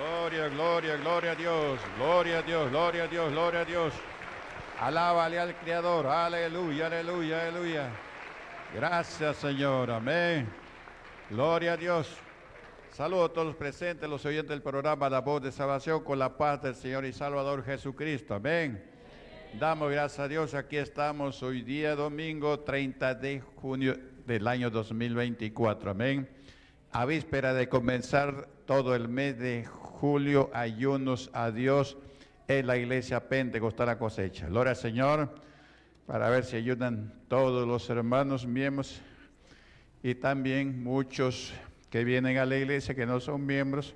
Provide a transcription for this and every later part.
Gloria, gloria, gloria a Dios. Gloria a Dios, gloria a Dios, gloria a Dios. Alábale al Creador. Aleluya, aleluya, aleluya. Gracias, Señor. Amén. Gloria a Dios. Saludos a todos los presentes, los oyentes del programa La Voz de Salvación con la paz del Señor y Salvador Jesucristo. Amén. Damos gracias a Dios. Aquí estamos hoy día domingo 30 de junio del año 2024. Amén. A víspera de comenzar todo el mes de julio, ayunos a Dios en la iglesia Pentecostal la cosecha. Gloria al Señor para ver si ayudan todos los hermanos miembros y también muchos que vienen a la iglesia que no son miembros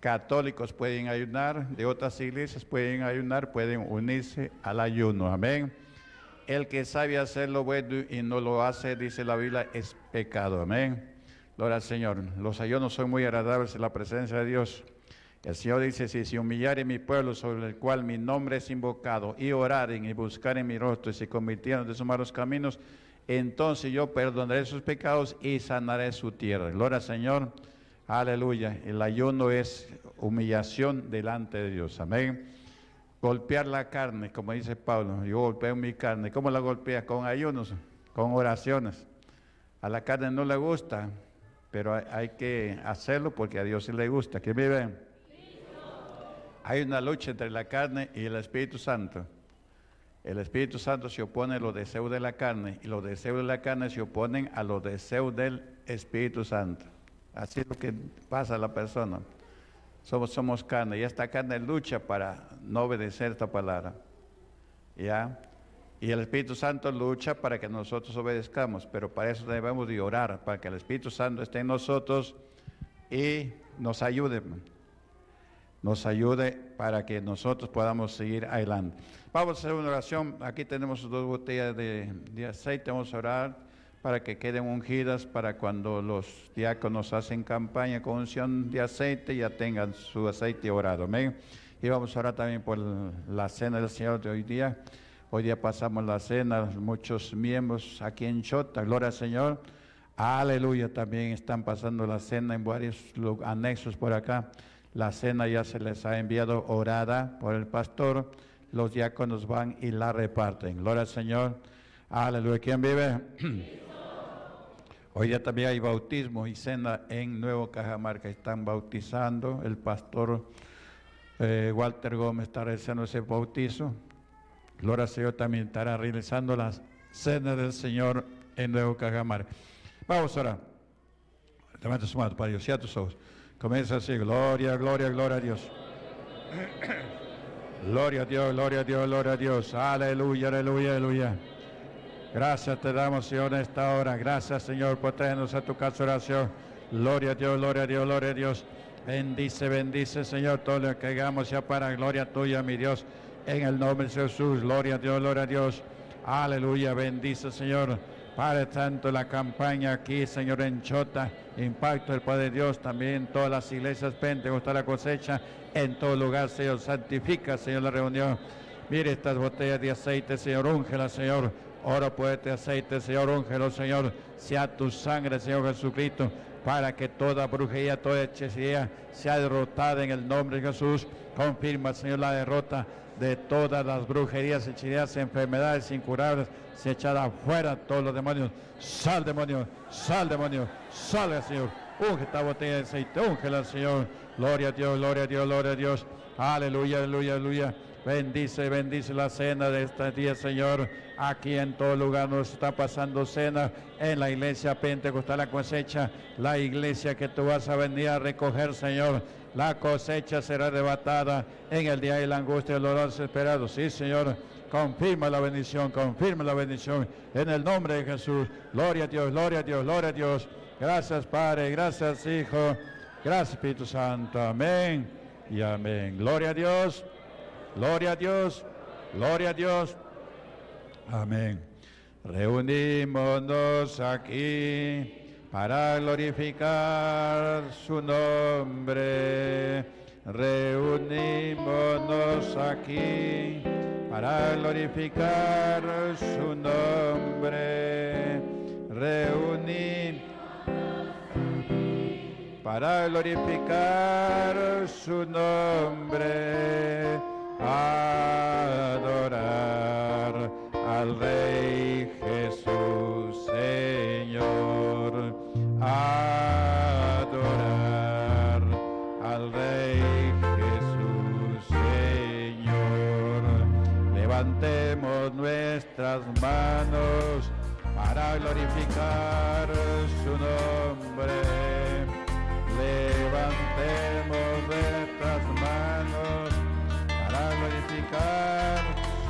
católicos pueden ayunar, de otras iglesias pueden ayunar, pueden unirse al ayuno. Amén. El que sabe hacer lo bueno y no lo hace, dice la Biblia, es pecado. Amén. Gloria al Señor. Los ayunos son muy agradables en la presencia de Dios. El Señor dice, si se humillare mi pueblo sobre el cual mi nombre es invocado, y oraren y buscaren mi rostro y se convirtieron de sus malos caminos, entonces yo perdonaré sus pecados y sanaré su tierra. Gloria al Señor. Aleluya. El ayuno es humillación delante de Dios. Amén. Golpear la carne, como dice Pablo. Yo golpeo mi carne. ¿Cómo la golpea? Con ayunos, con oraciones. A la carne no le gusta, pero hay, que hacerlo porque a Dios sí le gusta. ¿Quién vive? Hay una lucha entre la carne y el Espíritu Santo. El Espíritu Santo se opone a los deseos de la carne y los deseos de la carne se oponen a los deseos del Espíritu Santo. Así es lo que pasa a la persona. Somos, somos carne y esta carne lucha para no obedecer esta palabra. ¿Ya? Y el Espíritu Santo lucha para que nosotros obedezcamos, pero para eso debemos de orar, para que el Espíritu Santo esté en nosotros y nos ayude nos ayude para que nosotros podamos seguir adelante. Vamos a hacer una oración. Aquí tenemos dos botellas de, aceite. Vamos a orar para que queden ungidas para cuando los diáconos hacen campaña con unción de aceite ya tengan su aceite orado. Amén. Y vamos a orar también por la cena del Señor de hoy día. Hoy día pasamos la cena, muchos miembros aquí en Chota. Gloria al Señor. Aleluya. También están pasando la cena en varios anexos por acá. La cena ya se les ha enviado orada por el pastor. Los diáconos van y la reparten. Gloria al Señor. Aleluya. ¿Quién vive? Hoy ya también hay bautismo y cena en Nuevo Cajamarca. Están bautizando. El pastor eh, Walter Gómez está realizando ese bautizo. Gloria al Señor también estará realizando la cena del Señor en Nuevo Cajamarca. Vamos ahora. Levanta su mano para Dios. Tus ojos. Comienza así, gloria, gloria, gloria a Dios. Gloria a Dios, gloria a Dios, gloria a Dios. Aleluya, aleluya, aleluya. Gracias te damos, Señor, en esta hora. Gracias, Señor, por traernos a tu casa oración. Gloria a Dios, gloria a Dios, gloria a Dios. Bendice, bendice, Señor, todo lo que hagamos ya para gloria tuya, mi Dios. En el nombre de Jesús, gloria a Dios, gloria a Dios. Aleluya, bendice, Señor. Padre tanto la campaña aquí, Señor, en Chota, impacto del Padre de Dios, también todas las iglesias Pentecostal la cosecha, en todo lugar, Señor, santifica, Señor, la reunión. Mire estas botellas de aceite, Señor, úngela, Señor. Oro por este aceite, Señor, úngelo, Señor. Sea tu sangre, Señor Jesucristo, para que toda brujería, toda hechicería sea derrotada en el nombre de Jesús. Confirma, Señor, la derrota de todas las brujerías, hechicerías, enfermedades incurables se echada afuera todos los demonios. Sal, demonio, sal, demonio, salga, Señor. Unge esta botella de aceite, úngela, Señor. Gloria a Dios, gloria a Dios, gloria a Dios. Aleluya, aleluya, aleluya. Bendice, bendice la cena de este día, Señor. Aquí en todo lugar nos está pasando cena en la iglesia Pentecostal la cosecha, la iglesia que tú vas a venir a recoger, Señor. La cosecha será arrebatada en el día de la angustia y el dolor desesperado. Sí, Señor. Confirma la bendición, confirma la bendición en el nombre de Jesús. Gloria a Dios, gloria a Dios, gloria a Dios. Gracias Padre, gracias Hijo, gracias Espíritu Santo. Amén y amén. Gloria a Dios, gloria a Dios, gloria a Dios. Amén. Reunimos aquí para glorificar su nombre. Reunímonos aquí para glorificar su nombre. Reunir. para glorificar su nombre, adorar al Rey glorificar su nombre. Levantemos nuestras manos para glorificar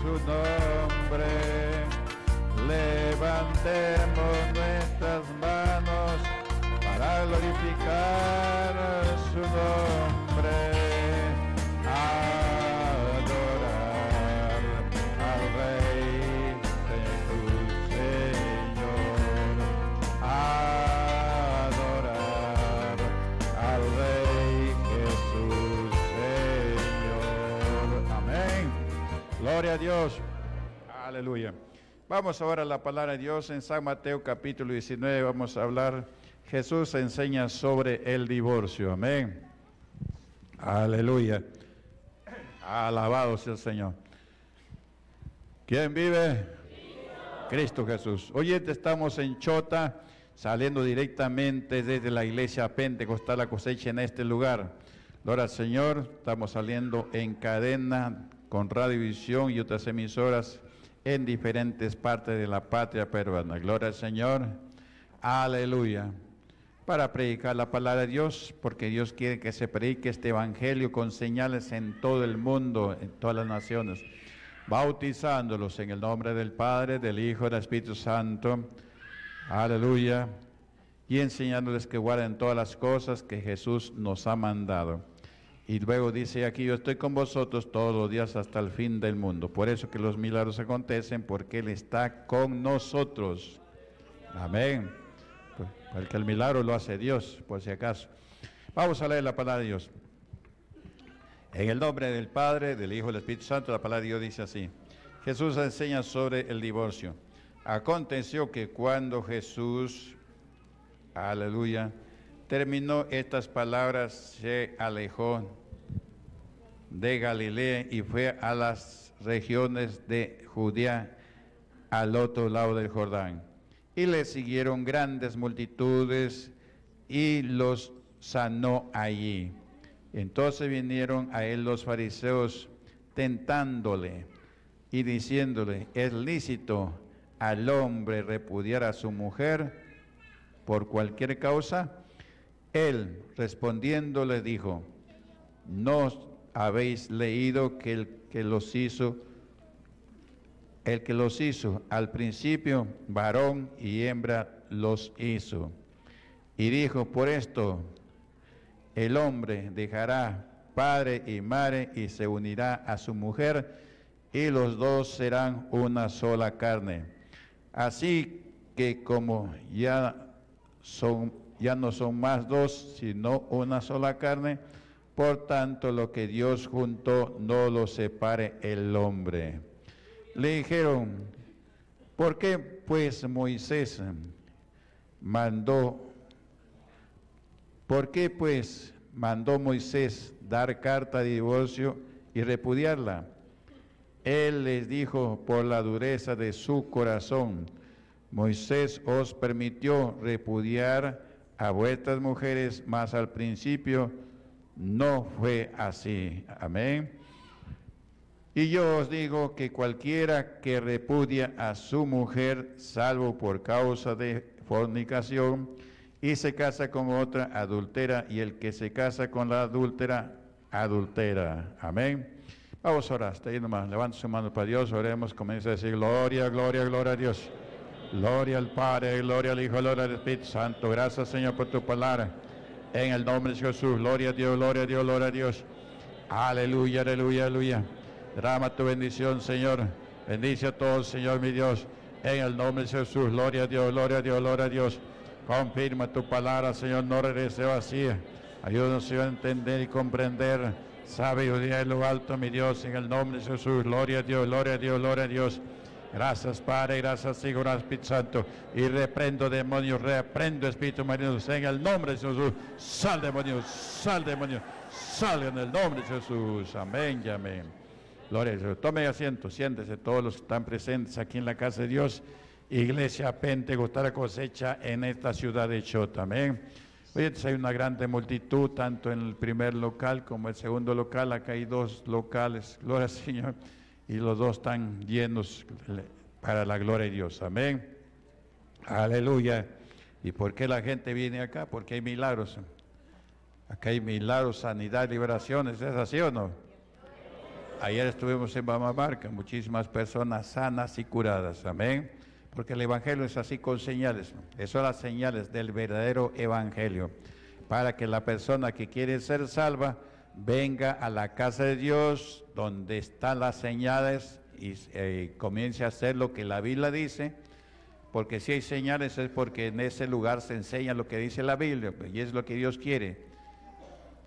su nombre. Levantemos nuestras manos para glorificar Dios. Aleluya. Vamos ahora a la palabra de Dios en San Mateo capítulo 19. Vamos a hablar. Jesús enseña sobre el divorcio. Amén. Aleluya. Alabado sea el Señor. ¿Quién vive? Cristo Jesús. Hoy estamos en Chota, saliendo directamente desde la iglesia pentecostal la cosecha en este lugar. Gloria al Señor, estamos saliendo en cadena con radiovisión y otras emisoras en diferentes partes de la patria peruana. Gloria al Señor. Aleluya. Para predicar la palabra de Dios, porque Dios quiere que se predique este evangelio con señales en todo el mundo, en todas las naciones, bautizándolos en el nombre del Padre, del Hijo del Espíritu Santo. Aleluya. Y enseñándoles que guarden todas las cosas que Jesús nos ha mandado. Y luego dice aquí, yo estoy con vosotros todos los días hasta el fin del mundo. Por eso que los milagros acontecen, porque Él está con nosotros. Amén. Pues, Porque el milagro lo hace Dios, por si acaso. Vamos a leer la palabra de Dios. En el nombre del Padre, del Hijo y del Espíritu Santo, la palabra de Dios dice así. Jesús enseña sobre el divorcio. Aconteció que cuando Jesús, aleluya, terminó estas palabras, se alejó de Galilea y fue a las regiones de Judea al otro lado del Jordán. Y le siguieron grandes multitudes y los sanó allí. Entonces vinieron a él los fariseos tentándole y diciéndole, es lícito al hombre repudiar a su mujer por cualquier causa. Él respondiendo le dijo, no habéis leído que el que los hizo, el que los hizo al principio, varón y hembra los hizo. Y dijo, por esto el hombre dejará padre y madre y se unirá a su mujer y los dos serán una sola carne. Así que como ya son ya no son más dos, sino una sola carne, por tanto lo que Dios juntó no lo separe el hombre. Le dijeron, ¿por qué pues Moisés mandó ¿Por qué pues mandó Moisés dar carta de divorcio y repudiarla? Él les dijo por la dureza de su corazón, Moisés os permitió repudiar a vuestras mujeres, mas al principio no fue así. Amén. Y yo os digo que cualquiera que repudia a su mujer, salvo por causa de fornicación, y se casa con otra adultera, y el que se casa con la adúltera, adultera. Amén. Vamos a orar, hasta ahí nomás. Levanta su mano para Dios, oremos, comienza a decir gloria, gloria, gloria a Dios. Gloria al Padre, gloria al Hijo, gloria al Espíritu Santo. Gracias, Señor, por tu palabra. En el nombre de Jesús, gloria a Dios, gloria a Dios, gloria a Dios. Aleluya, aleluya, aleluya. Drama tu bendición, Señor. Bendice a todos, Señor, mi Dios. En el nombre de Jesús, gloria a Dios, gloria a Dios, gloria a Dios. Confirma tu palabra, Señor, no regrese vacía. Ayúdanos, Señor, a entender y comprender. Sabiduría en lo alto, mi Dios, en el nombre de Jesús. Gloria a Dios, gloria a Dios, gloria a Dios. Gracias Padre, gracias Hijo, gracias Espíritu Santo. Y reprendo demonios, reprendo espíritu marino en el nombre de Jesús. Sal demonios, sal demonios, sal en el nombre de Jesús. Amén y amén. Gloria a Dios. Tome asiento, siéntese todos los que están presentes aquí en la casa de Dios. Iglesia Pentecostal cosecha en esta ciudad de Chota. Amén. Hoy hay una grande multitud, tanto en el primer local como el segundo local. Acá hay dos locales. Gloria al Señor y los dos están llenos para la gloria de Dios. Amén. Aleluya. ¿Y por qué la gente viene acá? Porque hay milagros. Acá hay milagros, sanidad, liberaciones. ¿Es así o no? Ayer estuvimos en Bamamarca, muchísimas personas sanas y curadas. Amén. Porque el Evangelio es así con señales. Esas son las señales del verdadero Evangelio. Para que la persona que quiere ser salva venga a la casa de Dios, donde están las señales, y eh, comience a hacer lo que la Biblia dice, porque si hay señales es porque en ese lugar se enseña lo que dice la Biblia, y es lo que Dios quiere,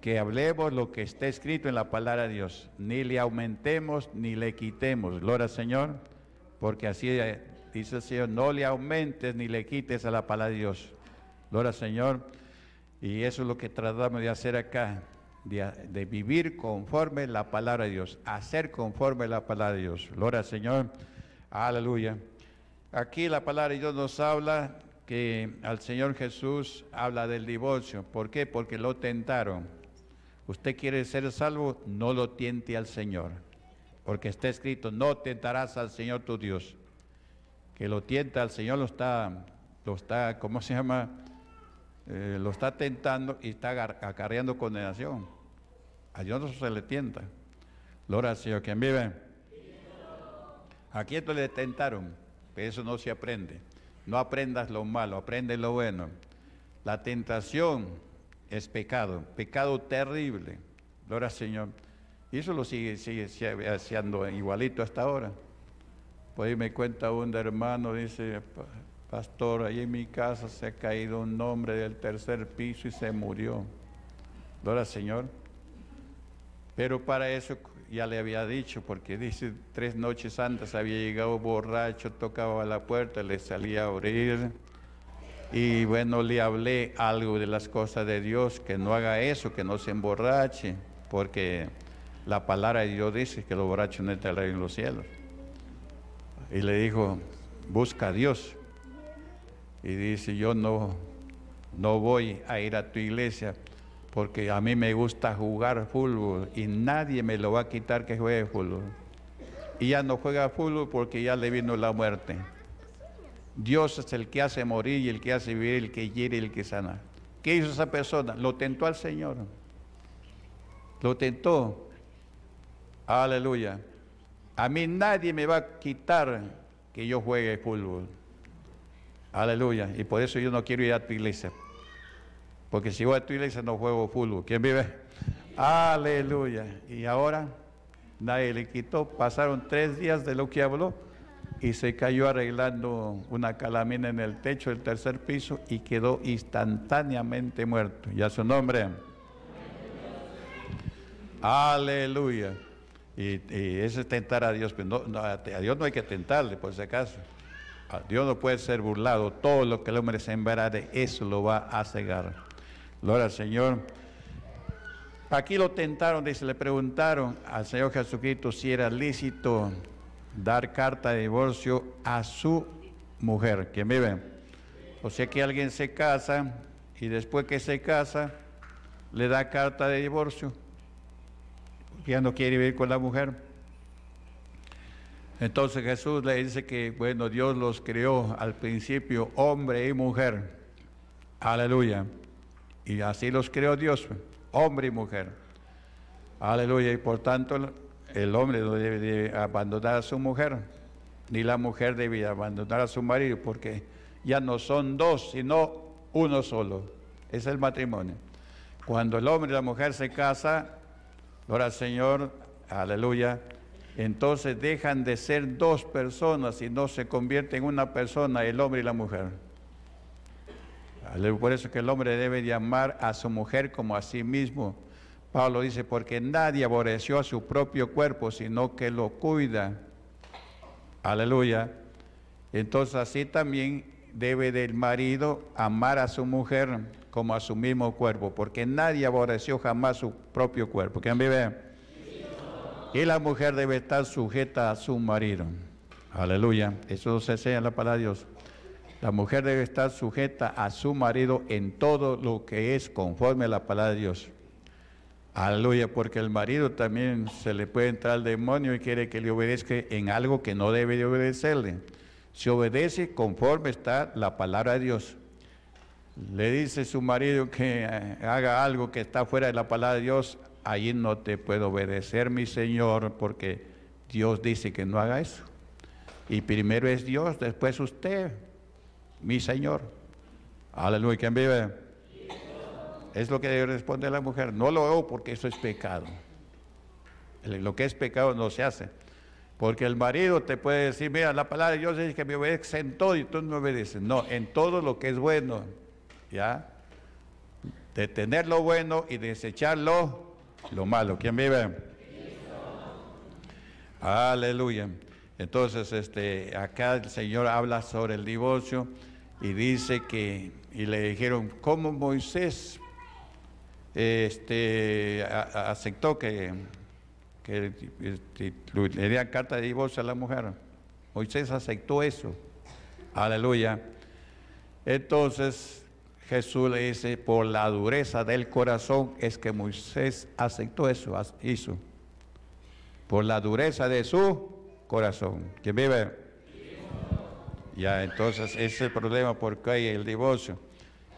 que hablemos lo que está escrito en la palabra de Dios, ni le aumentemos ni le quitemos, gloria Señor, porque así eh, dice el Señor, no le aumentes ni le quites a la palabra de Dios, gloria Señor, y eso es lo que tratamos de hacer acá, de, vivir conforme la palabra de Dios, hacer conforme la palabra de Dios. Gloria al Señor. Aleluya. Aquí la palabra de Dios nos habla que al Señor Jesús habla del divorcio. ¿Por qué? Porque lo tentaron. Usted quiere ser salvo, no lo tiente al Señor. Porque está escrito, no tentarás al Señor tu Dios. Que lo tienta al Señor lo está, lo está, ¿cómo se llama? Eh, lo está tentando y está acarreando condenación. A Dios no se le tienta. Gloria al Señor. ¿Quién vive? Aquí esto le tentaron, pero eso no se aprende. No aprendas lo malo, aprende lo bueno. La tentación es pecado, pecado terrible. Gloria al Señor. Y eso lo sigue, sigue, haciendo igualito hasta ahora. Pues me cuenta un hermano, dice, pastor, ahí en mi casa se ha caído un hombre del tercer piso y se murió. Gloria al Señor. Pero para eso ya le había dicho, porque dice, tres noches antes había llegado borracho, tocaba la puerta, le salía a abrir. Y bueno, le hablé algo de las cosas de Dios, que no haga eso, que no se emborrache, porque la palabra de Dios dice que los borrachos no entrarán en los cielos. Y le dijo, busca a Dios. Y dice, yo no, no voy a ir a tu iglesia porque a mí me gusta jugar fútbol y nadie me lo va a quitar que juegue fútbol. Y ya no juega fútbol porque ya le vino la muerte. Dios es el que hace morir y el que hace vivir, el que hiere y el que sana. ¿Qué hizo esa persona? Lo tentó al Señor. Lo tentó. Aleluya. A mí nadie me va a quitar que yo juegue fútbol. Aleluya. Y por eso yo no quiero ir a tu iglesia. Porque si voy a tu iglesia no juego fútbol. ¿Quién vive? Aleluya. Y ahora nadie le quitó. Pasaron tres días de lo que habló y se cayó arreglando una calamina en el techo del tercer piso y quedó instantáneamente muerto. ¿Y a su nombre? Aleluya. Y, ese es tentar a Dios. A Dios no hay que tentarle, por si acaso. A Dios no puede ser burlado. Todo lo que el hombre de eso lo va a cegar. Gloria al Señor. Aquí lo tentaron, dice, le preguntaron al Señor Jesucristo si era lícito dar carta de divorcio a su mujer. ¿Quién vive? O sea que alguien se casa y después que se casa le da carta de divorcio. Ya no quiere vivir con la mujer. Entonces Jesús le dice que, bueno, Dios los creó al principio hombre y mujer. Aleluya. Y así los creó Dios, hombre y mujer. Aleluya. Y por tanto, el hombre no debe abandonar a su mujer, ni la mujer debe abandonar a su marido, porque ya no son dos, sino uno solo. Es el matrimonio. Cuando el hombre y la mujer se casan, ahora al Señor, aleluya, entonces dejan de ser dos personas y no se convierten en una persona, el hombre y la mujer. Por eso que el hombre debe de amar a su mujer como a sí mismo. Pablo dice, porque nadie aborreció a su propio cuerpo, sino que lo cuida. Aleluya. Entonces así también debe del marido amar a su mujer como a su mismo cuerpo, porque nadie aborreció jamás su propio cuerpo. ¿Quién vive? Y la mujer debe estar sujeta a su marido. Aleluya. Eso se enseña en la palabra de Dios. La mujer debe estar sujeta a su marido en todo lo que es conforme a la palabra de Dios. Aleluya, porque el marido también se le puede entrar al demonio y quiere que le obedezca en algo que no debe de obedecerle. Se obedece conforme está la palabra de Dios. Le dice su marido que eh, haga algo que está fuera de la palabra de Dios, ahí no te puedo obedecer, mi Señor, porque Dios dice que no haga eso. Y primero es Dios, después usted, mi Señor. Aleluya, ¿quién vive? Es lo que debe responder la mujer. No lo hago porque eso es pecado. Lo que es pecado no se hace. Porque el marido te puede decir, mira, la palabra de Dios dice que me obedeces en todo y tú no me obedeces. No, en todo lo que es bueno. ¿Ya? De tener lo bueno y desechar lo, lo malo. ¿Quién vive? Aleluya. Entonces, este, acá el Señor habla sobre el divorcio y dice que, y le dijeron, ¿cómo Moisés este, aceptó que, que este, le dieran carta de divorcio a la mujer? Moisés aceptó eso. Aleluya. Entonces Jesús le dice, por la dureza del corazón es que Moisés aceptó eso, hizo. Por la dureza de su corazón. ¿Quién vive? Ya, entonces ese es el problema porque hay el divorcio.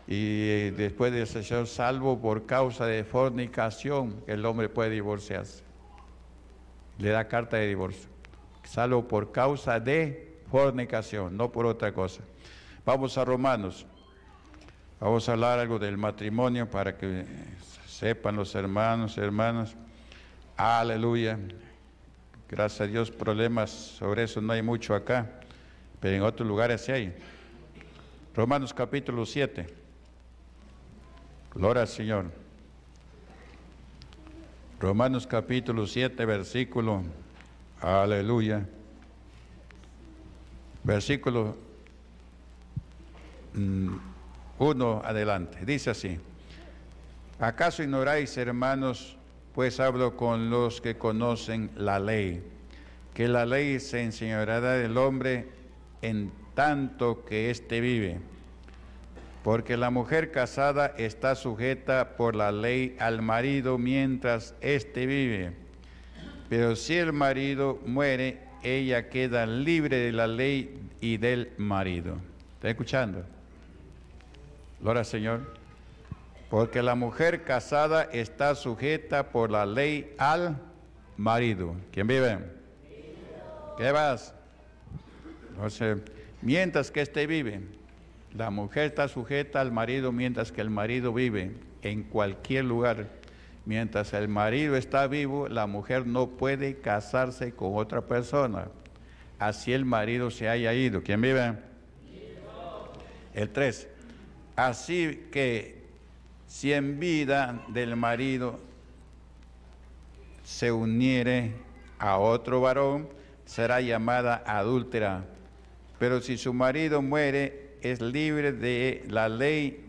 Y después de ser salvo por causa de fornicación, el hombre puede divorciarse. Le da carta de divorcio. Salvo por causa de fornicación, no por otra cosa. Vamos a Romanos. Vamos a hablar algo del matrimonio para que sepan los hermanos hermanas. Aleluya. Gracias a Dios, problemas sobre eso no hay mucho acá, pero en otros lugares sí hay. Romanos capítulo 7. Gloria al Señor. Romanos capítulo 7, versículo. Aleluya. Versículo 1 mm, adelante. Dice así. ¿Acaso ignoráis, hermanos, pues hablo con los que conocen la ley, que la ley se enseñará del hombre en tanto que éste vive, porque la mujer casada está sujeta por la ley al marido mientras éste vive, pero si el marido muere, ella queda libre de la ley y del marido. ¿Está escuchando? Gloria Señor. Porque la mujer casada está sujeta por la ley al marido. ¿Quién vive? ¿Qué vas? Mientras que éste vive, la mujer está sujeta al marido mientras que el marido vive en cualquier lugar. Mientras el marido está vivo, la mujer no puede casarse con otra persona. Así el marido se haya ido. ¿Quién vive? El 3. Así que si en vida del marido se uniere a otro varón, será llamada adúltera. Pero si su marido muere, es libre de la ley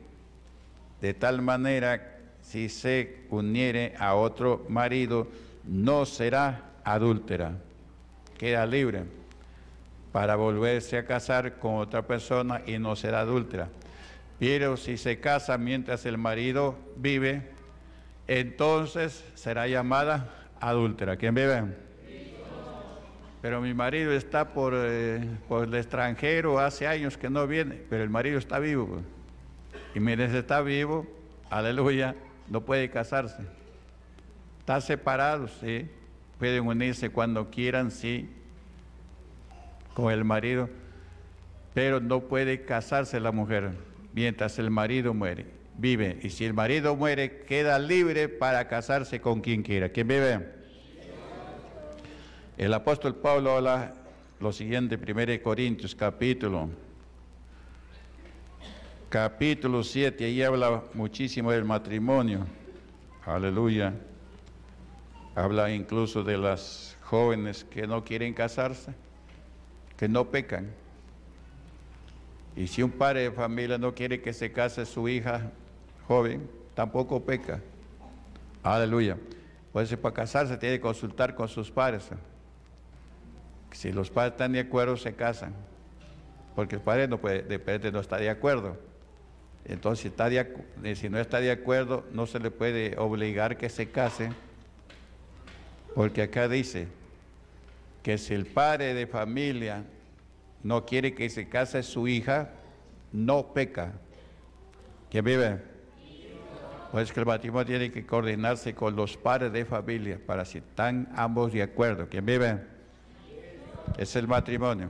de tal manera, si se uniere a otro marido, no será adúltera. Queda libre para volverse a casar con otra persona y no será adúltera. Pero si se casa mientras el marido vive, entonces será llamada adúltera. ¿Quién vive? Pero mi marido está por, eh, por, el extranjero, hace años que no viene, pero el marido está vivo. Pues. Y mientras está vivo, aleluya, no puede casarse. Está separado, sí. Pueden unirse cuando quieran, sí, con el marido, pero no puede casarse la mujer mientras el marido muere. Vive. Y si el marido muere, queda libre para casarse con quien quiera. ¿Quién vive? El apóstol Pablo habla lo siguiente, 1 Corintios capítulo, capítulo 7, ahí habla muchísimo del matrimonio. Aleluya. Habla incluso de las jóvenes que no quieren casarse. que no pecan. Y si un padre de familia no quiere que se case su hija joven, tampoco peca. Aleluya. Pues para casarse tiene que consultar con sus padres. Si los padres están de acuerdo, se casan. Porque el padre no puede, de no está de acuerdo. Entonces, si, está de, si no está de acuerdo, no se le puede obligar que se case. Porque acá dice que si el padre de familia no quiere que se case su hija, no peca. ¿Quién vive? Pues que el matrimonio tiene que coordinarse con los padres de familia para si están ambos de acuerdo. ¿Quién vive? Es el matrimonio.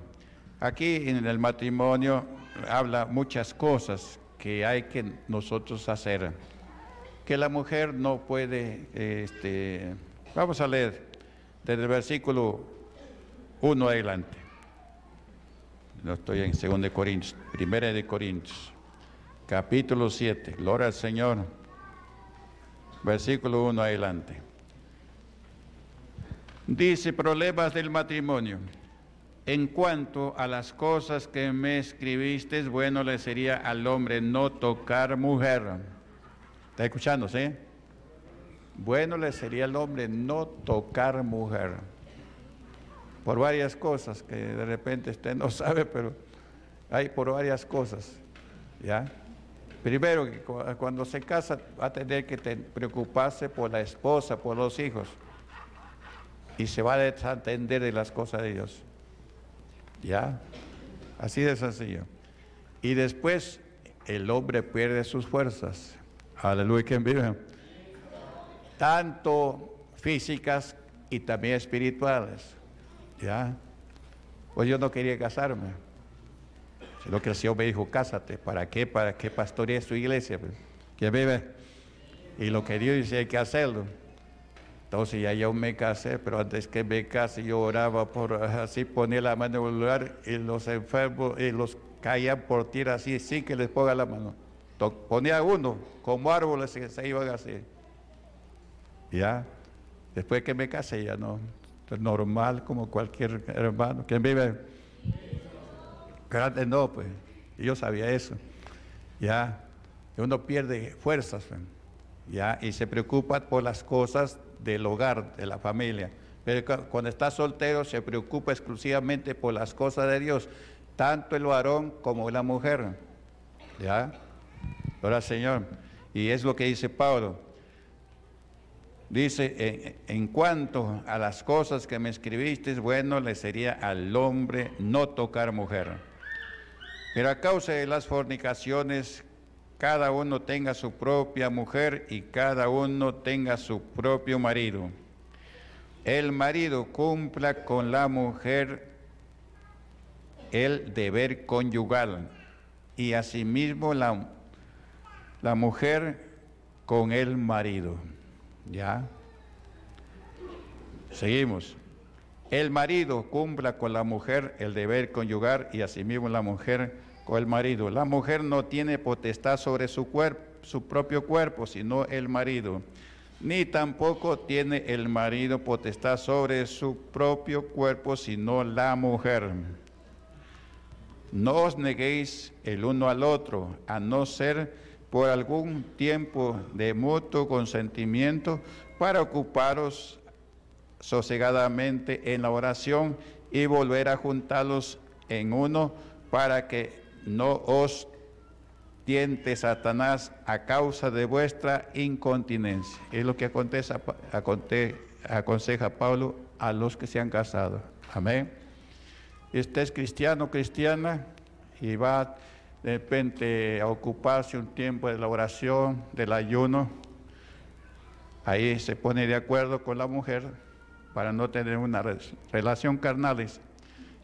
Aquí en el matrimonio habla muchas cosas que hay que nosotros hacer. Que la mujer no puede, este, vamos a leer desde el versículo 1 adelante. No estoy en 2 de Corintios, 1 de Corintios, capítulo 7. Gloria al Señor. Versículo 1 adelante. Dice problemas del matrimonio. En cuanto a las cosas que me escribiste, bueno le sería al hombre no tocar mujer. ¿Está escuchando, sí? Bueno le sería al hombre no tocar mujer por varias cosas que de repente usted no sabe, pero hay por varias cosas. ¿ya? Primero, cuando se casa va a tener que preocuparse por la esposa, por los hijos, y se va a desatender de las cosas de Dios. ¿Ya? Así de sencillo. Y después el hombre pierde sus fuerzas. Aleluya, quien vive. Tanto físicas y también espirituales. ¿Ya? Pues yo no quería casarme. Sino que el Señor me dijo, cásate. ¿Para qué? ¿Para qué pastorees tu iglesia? Que vive. Y lo que Dios dice hay que hacerlo. Entonces ya yo me casé, pero antes que me case yo oraba por así poner la mano en el lugar y los enfermos y los caían por tierra así sin que les ponga la mano. Ponía uno como árboles que se iban así. Ya, después que me casé ya no, normal como cualquier hermano. ¿Quién vive? Grande no, pues. yo sabía eso. Ya, uno pierde fuerzas, pues. ya, y se preocupa por las cosas del hogar, de la familia. Pero cuando está soltero se preocupa exclusivamente por las cosas de Dios, tanto el varón como la mujer. ¿Ya? Ahora, Señor. Y es lo que dice Pablo. Dice, en, cuanto a las cosas que me escribiste, bueno le sería al hombre no tocar mujer. Pero a causa de las fornicaciones, cada uno tenga su propia mujer y cada uno tenga su propio marido. El marido cumpla con la mujer el deber conyugal y asimismo la, la mujer con el marido. ¿Ya? Seguimos. El marido cumpla con la mujer el deber conyugar y asimismo la mujer el marido. La mujer no tiene potestad sobre su su propio cuerpo, sino el marido. Ni tampoco tiene el marido potestad sobre su propio cuerpo, sino la mujer. No os neguéis el uno al otro, a no ser por algún tiempo de mutuo consentimiento para ocuparos sosegadamente en la oración y volver a juntarlos en uno para que no os tiente Satanás a causa de vuestra incontinencia. Es lo que acontece, aconseja Pablo a los que se han casado. Amén. Este es cristiano, cristiana, y va de repente a ocuparse un tiempo de la oración, del ayuno, ahí se pone de acuerdo con la mujer para no tener una relación carnal.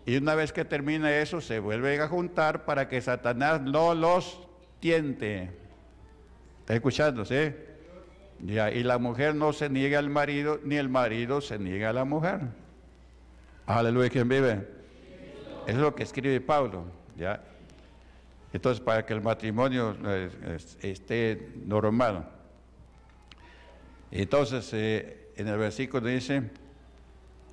Y una vez que termina eso, se vuelven a juntar para que Satanás no los tiente. ¿Está escuchando? ¿Sí? Ya, y la mujer no se niega al marido, ni el marido se niega a la mujer. Aleluya, ¿quién vive? es lo que escribe Pablo. ¿ya? Entonces, para que el matrimonio eh, esté normal. Entonces, eh, en el versículo dice,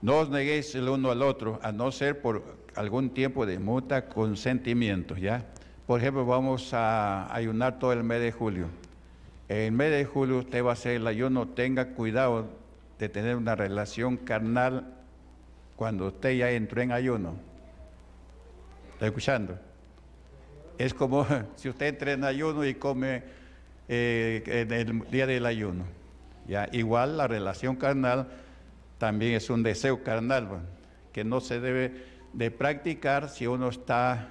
no os neguéis el uno al otro, a no ser por algún tiempo de muta consentimiento, ¿ya? Por ejemplo, vamos a ayunar todo el mes de julio. En el mes de julio usted va a hacer el ayuno, tenga cuidado de tener una relación carnal cuando usted ya entró en ayuno. ¿Está escuchando? Es como si usted entra en ayuno y come eh, en el día del ayuno. ¿ya? Igual la relación carnal también es un deseo carnal que no se debe de practicar si uno está,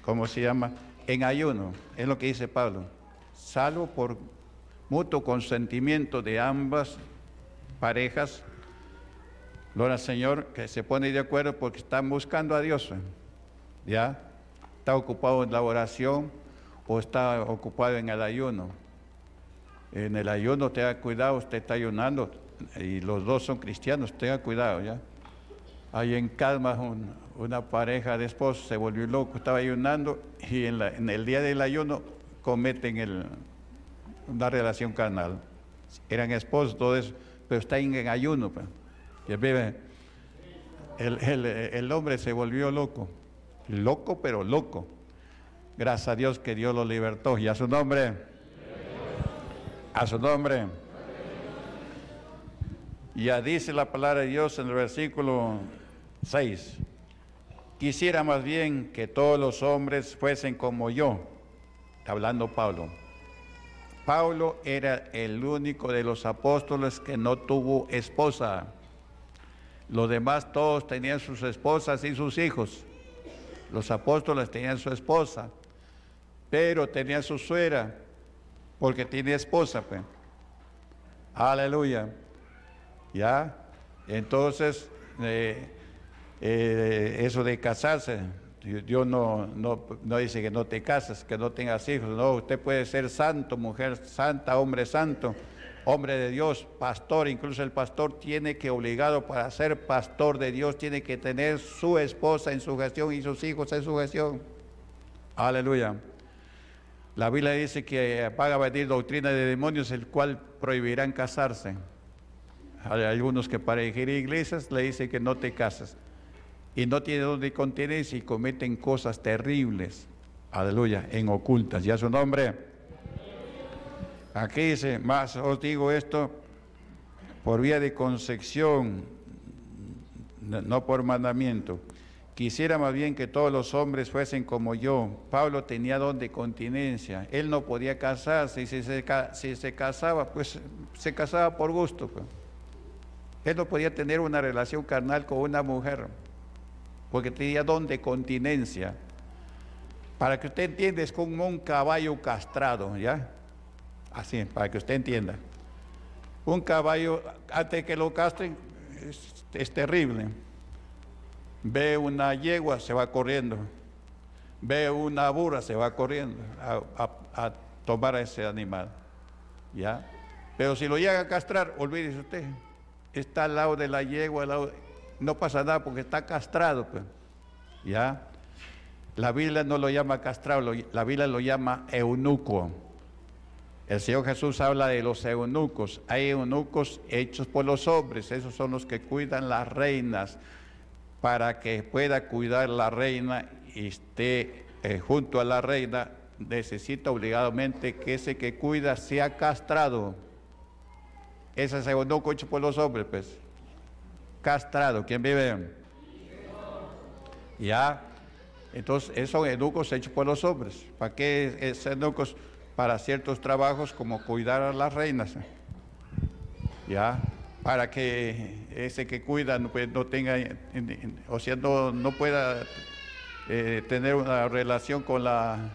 ¿cómo se llama?, en ayuno. Es lo que dice Pablo. Salvo por mutuo consentimiento de ambas parejas, gloria al Señor, que se pone de acuerdo porque están buscando a Dios. ¿Ya? Está ocupado en la oración o está ocupado en el ayuno. En el ayuno tenga cuidado, usted está ayunando y los dos son cristianos, tenga cuidado, ¿ya? Ahí en Calma una pareja de esposos se volvió loco, estaba ayunando y en, el día del ayuno cometen el, una relación carnal. Eran esposos, todo eso, pero están en ayuno. Pues. El, el, el hombre se volvió loco, loco pero loco. Gracias a Dios que Dios lo libertó. Y a su nombre, a su nombre. Ya dice la palabra de Dios en el versículo 6. Quisiera más bien que todos los hombres fuesen como yo. Está hablando Pablo. Pablo era el único de los apóstoles que no tuvo esposa. Los demás todos tenían sus esposas y sus hijos. Los apóstoles tenían su esposa, pero tenía su suegra, porque tiene esposa. Pues. Aleluya. ¿Ya? Entonces, eh, eh, eso de casarse, Dios no, no, dice que no te cases, que no tengas hijos, no, usted puede ser santo, mujer santa, hombre santo, hombre de Dios, pastor, incluso el pastor tiene que, obligado para ser pastor de Dios, tiene que tener su esposa en su gestión y sus hijos en su gestión. Aleluya. La Biblia dice que paga a venir doctrina de demonios, el cual prohibirán casarse. Hay algunos que para elegir iglesias le dicen que no te casas. Y no tiene donde continencia y cometen cosas terribles. Aleluya, en ocultas. ¿Ya su nombre? Aquí dice, más os digo esto por vía de concepción, no por mandamiento. Quisiera más bien que todos los hombres fuesen como yo. Pablo tenía don de continencia. Él no podía casarse y si se, si se casaba, pues se casaba por gusto. Pues. Él no podía tener una relación carnal con una mujer, porque tenía don de continencia. Para que usted entienda, es como un caballo castrado, ¿ya? Así, para que usted entienda. Un caballo, antes que lo castren, es, terrible. Ve una yegua, se va corriendo. Ve una burra, se va corriendo a, a tomar a ese animal. ¿Ya? Pero si lo llega a castrar, olvídese usted está al lado de la yegua, no pasa nada porque está castrado. Pues. ¿Ya? La Biblia no lo llama castrado, la Biblia lo llama eunuco. El Señor Jesús habla de los eunucos. Hay eunucos hechos por los hombres, esos son los que cuidan las reinas. Para que pueda cuidar la reina y esté eh, junto a la reina, necesita obligadamente que ese que cuida sea castrado. Ese segundo coche por los hombres, pues. Castrado. ¿Quién vive? Ya. Entonces, esos son educos hechos por los hombres. ¿Para qué es educos? Para ciertos trabajos como cuidar a las reinas. Ya. Para que ese que cuida no, pues, tenga, o sea, no, pueda eh, tener una relación con la,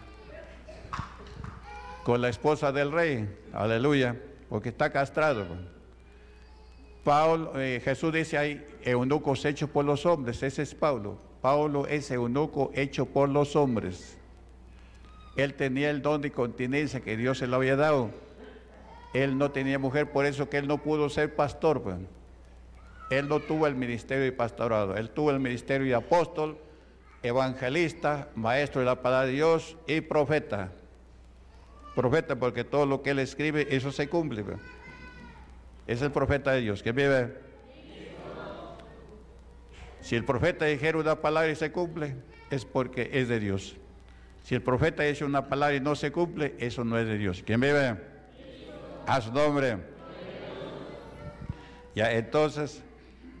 con la esposa del rey. Aleluya. Porque está castrado. Pablo, eh, Jesús dice ahí, eunucos hechos por los hombres, ese es Pablo. Pablo es eunuco hecho por los hombres. Él tenía el don de continencia que Dios se lo había dado. Él no tenía mujer, por eso que él no pudo ser pastor. Pues. Él no tuvo el ministerio de pastorado, él tuvo el ministerio de apóstol, evangelista, maestro de la palabra de Dios y profeta. Profeta porque todo lo que él escribe, eso se cumple. Pues. Es el profeta de Dios. que vive? Si el profeta dijera una palabra y se cumple, es porque es de Dios. Si el profeta dice una palabra y no se cumple, eso no es de Dios. ¿Quién vive? A su nombre. Ya, entonces,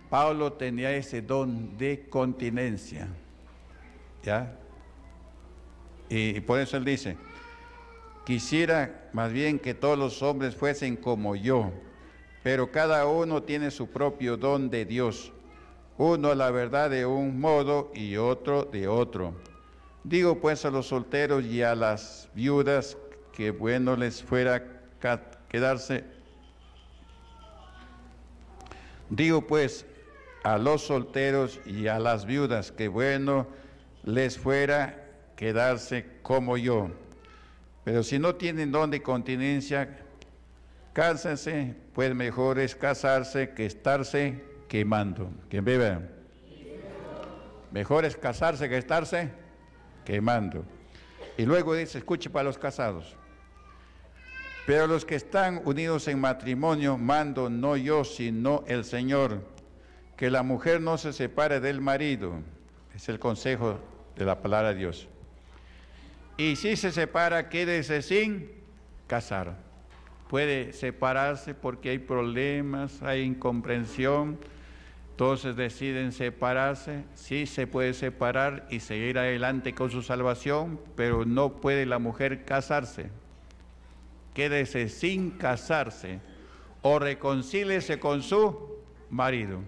Pablo tenía ese don de continencia. ¿Ya? Y, y por eso él dice, quisiera más bien que todos los hombres fuesen como yo, pero cada uno tiene su propio don de Dios. Uno la verdad de un modo y otro de otro. Digo pues a los solteros y a las viudas que bueno les fuera quedarse. Digo pues a los solteros y a las viudas que bueno les fuera quedarse como yo. Pero si no tienen don de continencia, cásense, pues mejor es casarse que estarse quemando. ¿Quién vive? Mejor es casarse que estarse quemando. Y luego dice, escuche para los casados. Pero los que están unidos en matrimonio, mando no yo, sino el Señor, que la mujer no se separe del marido. Es el consejo de la palabra de Dios. Y si se separa, quédese sin casar. Puede separarse porque hay problemas, hay incomprensión. Entonces deciden separarse. Sí se puede separar y seguir adelante con su salvación, pero no puede la mujer casarse. Quédese sin casarse o reconcíliese con su marido.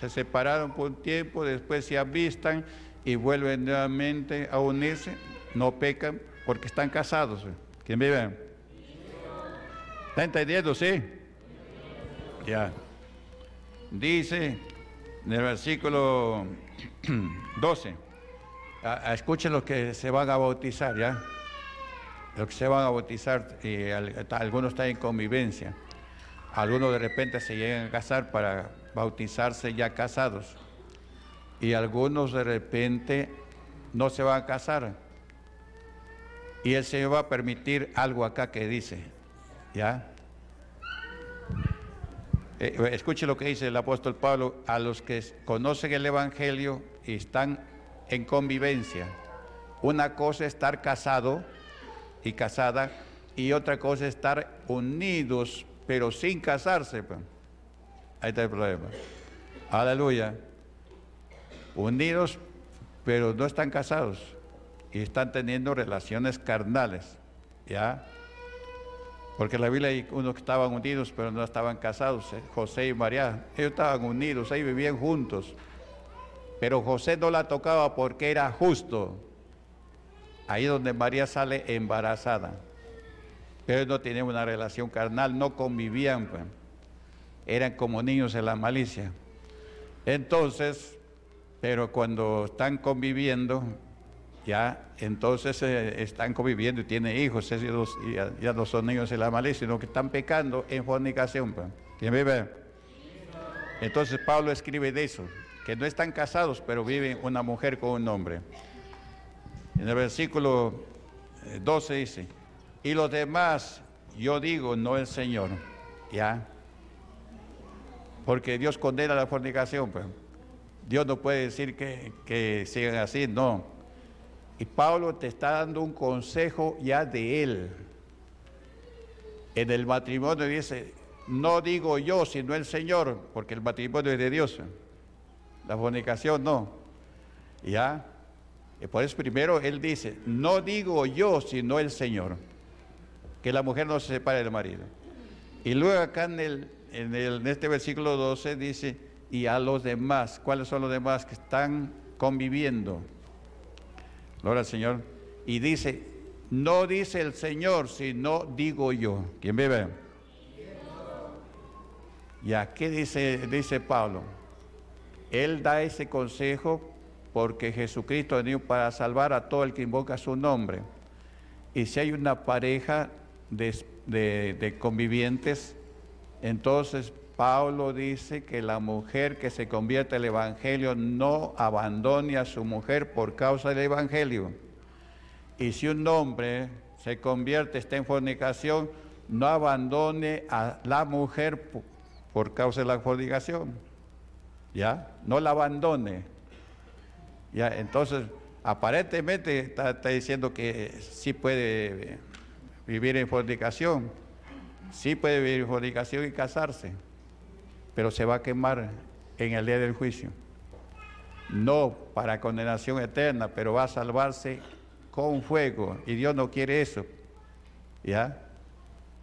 Se separaron por un tiempo, después se avistan y vuelven nuevamente a unirse no pecan porque están casados. ¿Quién vive? ¿Está entendiendo? Sí. Ya. Dice en el versículo 12. escuchen los que se van a bautizar, ¿ya? Los que se van a bautizar, y algunos están en convivencia. Algunos de repente se llegan a casar para bautizarse ya casados. Y algunos de repente no se van a casar y el Señor va a permitir algo acá que dice, ¿ya? Eh, escuche lo que dice el apóstol Pablo, a los que conocen el Evangelio y están en convivencia. Una cosa es estar casado y casada y otra cosa es estar unidos pero sin casarse. Pues. Ahí está el problema. Aleluya. Unidos pero no están casados y están teniendo relaciones carnales, ¿ya? Porque en la Biblia hay unos que estaban unidos pero no estaban casados, ¿eh? José y María, ellos estaban unidos, ahí vivían juntos. Pero José no la tocaba porque era justo. Ahí donde María sale embarazada. Pero ellos no tenían una relación carnal, no convivían, pues. eran como niños en la malicia. Entonces, pero cuando están conviviendo, ya entonces eh, están conviviendo y tienen hijos, ya, no son niños en la malicia, sino que están pecando en fornicación. Pues. ¿Quién vive? Entonces Pablo escribe de eso, que no están casados, pero viven una mujer con un hombre. En el versículo 12 eh, dice, y los demás, yo digo, no el Señor, ¿ya? Porque Dios condena la fornicación, pues. Dios no puede decir que sigan así, no. Y Pablo te está dando un consejo ya de él. En el matrimonio dice, no digo yo, sino el Señor, porque el matrimonio es de Dios. La fornicación no. ¿Ya? Y por eso primero él dice, no digo yo, sino el Señor. Que la mujer no se separe del marido. Y luego acá en, el, en, el, en este versículo 12 dice, y a los demás, ¿cuáles son los demás que están conviviendo? Gloria al Señor. Y dice, no dice el Señor, sino digo yo. ¿Quién vive? ¿Ya qué dice, dice Pablo? Él da ese consejo porque Jesucristo venido para salvar a todo el que invoca su nombre. Y si hay una pareja de, de convivientes, entonces Pablo dice que la mujer que se convierte al Evangelio no abandone a su mujer por causa del Evangelio. Y si un hombre se convierte, está en fornicación, no abandone a la mujer por causa de la fornicación. ¿Ya? No la abandone. ¿Ya? Entonces, aparentemente está, está diciendo que sí puede vivir en fornicación. Sí puede vivir en fornicación y casarse. Pero se va a quemar en el día del juicio. No para condenación eterna, pero va a salvarse con fuego. Y Dios no quiere eso. ¿Ya?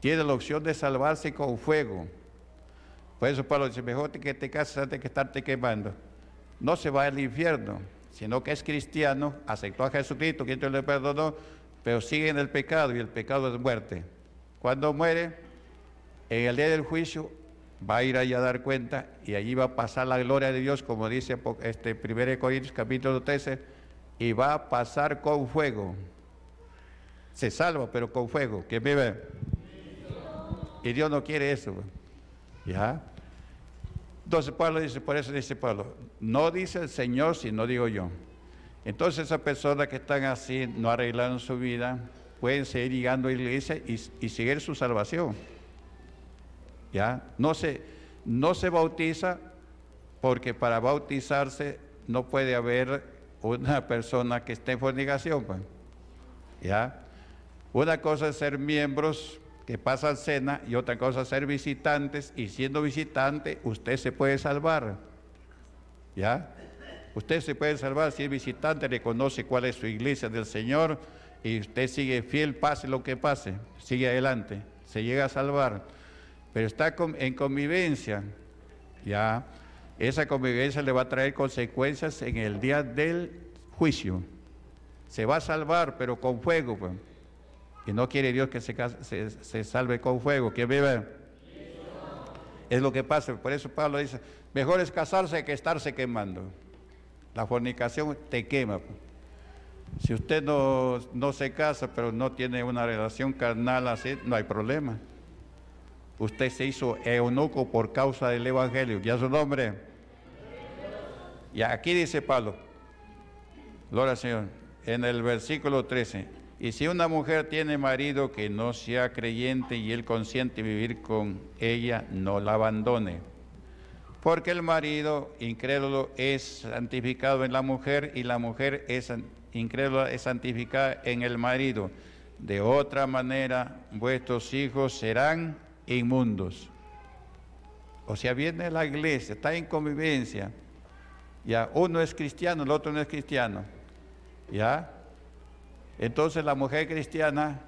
Tiene la opción de salvarse con fuego. Por eso Pablo dice, mejor que te cases antes que estarte quemando. No se va al infierno, sino que es cristiano, aceptó a Jesucristo, quien le perdonó, pero sigue en el pecado y el pecado es muerte. Cuando muere, en el día del juicio, va a ir allá a dar cuenta y allí va a pasar la gloria de Dios, como dice este 1 Corintios capítulo 13, y va a pasar con fuego. Se salva, pero con fuego. ¿Quién vive? Y Dios no quiere eso. ¿Ya? Entonces Pablo dice, por eso dice Pablo, no dice el Señor si no digo yo. Entonces esas personas que están así, no arreglaron su vida, pueden seguir llegando a la iglesia y, seguir su salvación. No se, no se bautiza porque para bautizarse no puede haber una persona que esté en fornicación. Pues. ¿Ya? Una cosa es ser miembros que pasan cena y otra cosa ser visitantes y siendo visitante usted se puede salvar. ¿Ya? Usted se puede salvar si es visitante, reconoce cuál es su iglesia del Señor y usted sigue fiel, pase lo que pase, sigue adelante, se llega a salvar. Pero está en convivencia, ¿ya? Esa convivencia le va a traer consecuencias en el día del juicio. Se va a salvar, pero con fuego. Pues. Y no quiere Dios que se, salve con fuego, que viva. Es lo que pasa. Por eso Pablo dice, mejor es casarse que estarse quemando. La fornicación te quema. Si usted no, no se casa, pero no tiene una relación carnal así, no hay problema. Usted se hizo eunuco por causa del Evangelio. ¿Ya su nombre? Y aquí dice Pablo, gloria al Señor, en el versículo 13. Y si una mujer tiene marido que no sea creyente y él consiente vivir con ella, no la abandone. Porque el marido incrédulo es santificado en la mujer y la mujer es incrédula es santificada en el marido. De otra manera, vuestros hijos serán inmundos. O sea, viene la iglesia, está en convivencia. Ya, uno es cristiano, el otro no es cristiano. ¿Ya? Entonces la mujer cristiana,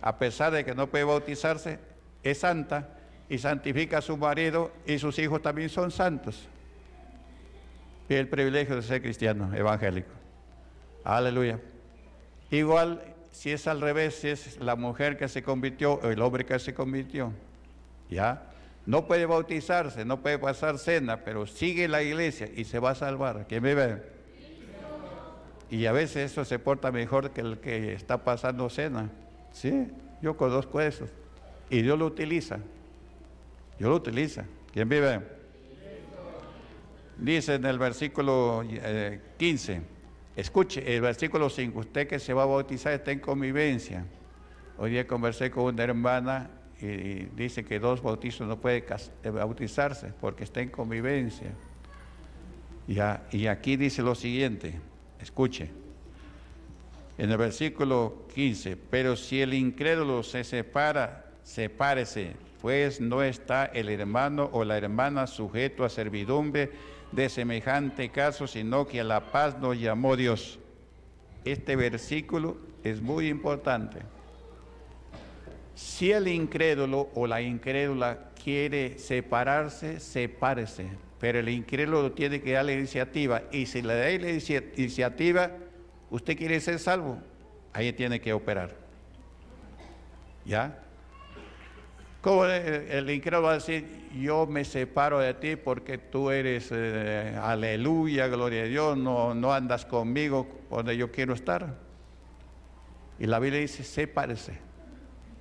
a pesar de que no puede bautizarse, es santa y santifica a su marido y sus hijos también son santos. Y el privilegio de ser cristiano evangélico. Aleluya. Igual si es al revés, si es la mujer que se convirtió o el hombre que se convirtió, ¿ya? No puede bautizarse, no puede pasar cena, pero sigue la iglesia y se va a salvar. ¿Quién me ve? Y a veces eso se porta mejor que el que está pasando cena. Sí, yo conozco eso. Y Dios lo utiliza. Dios lo utiliza. ¿Quién vive? Dice en el versículo 15, eh, escuche, el versículo 5, usted que se va a bautizar está en convivencia. Hoy día conversé con una hermana y, dice que dos bautizos no puede eh, bautizarse porque está en convivencia. y aquí dice lo siguiente, Escuche. En el versículo 15, pero si el incrédulo se separa, sepárese, pues no está el hermano o la hermana sujeto a servidumbre de semejante caso, sino que a la paz nos llamó Dios. Este versículo es muy importante. Si el incrédulo o la incrédula quiere separarse, sepárese pero el incrédulo tiene que dar la iniciativa. Y si le da la iniciativa, usted quiere ser salvo, ahí tiene que operar. ¿Ya? ¿Cómo el, incrédulo va a decir, yo me separo de ti porque tú eres, eh, aleluya, gloria a Dios, no, no andas conmigo donde yo quiero estar? Y la Biblia dice, sepárese.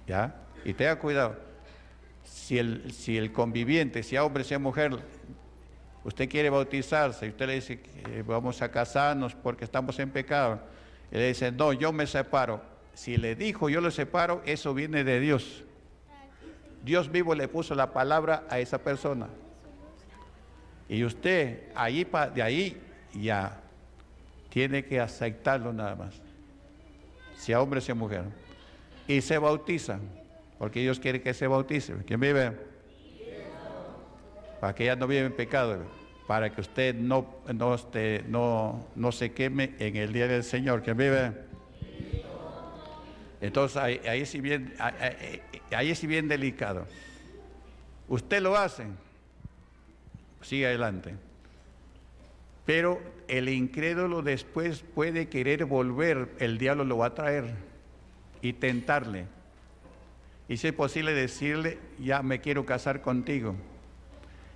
¿Ya? Y tenga cuidado. Si el, si el conviviente, sea hombre, sea mujer, usted quiere bautizarse y usted le dice que vamos a casarnos porque estamos en pecado, y le dice, no, yo me separo. Si le dijo yo le separo, eso viene de Dios. Dios vivo le puso la palabra a esa persona. Y usted ahí de ahí ya tiene que aceptarlo nada más. Sea hombre, sea mujer. Y se bautizan, porque ellos quieren que se bautice. ¿Quién vive? Para que ya no vive en pecado, para que usted no, no, esté, no, no se queme en el día del Señor. ¿Quién vive? Entonces ahí, ahí, sí bien, ahí sí bien delicado. Usted lo hace, sigue adelante. Pero el incrédulo después puede querer volver, el diablo lo va a traer y tentarle. Y si es posible decirle, ya me quiero casar contigo.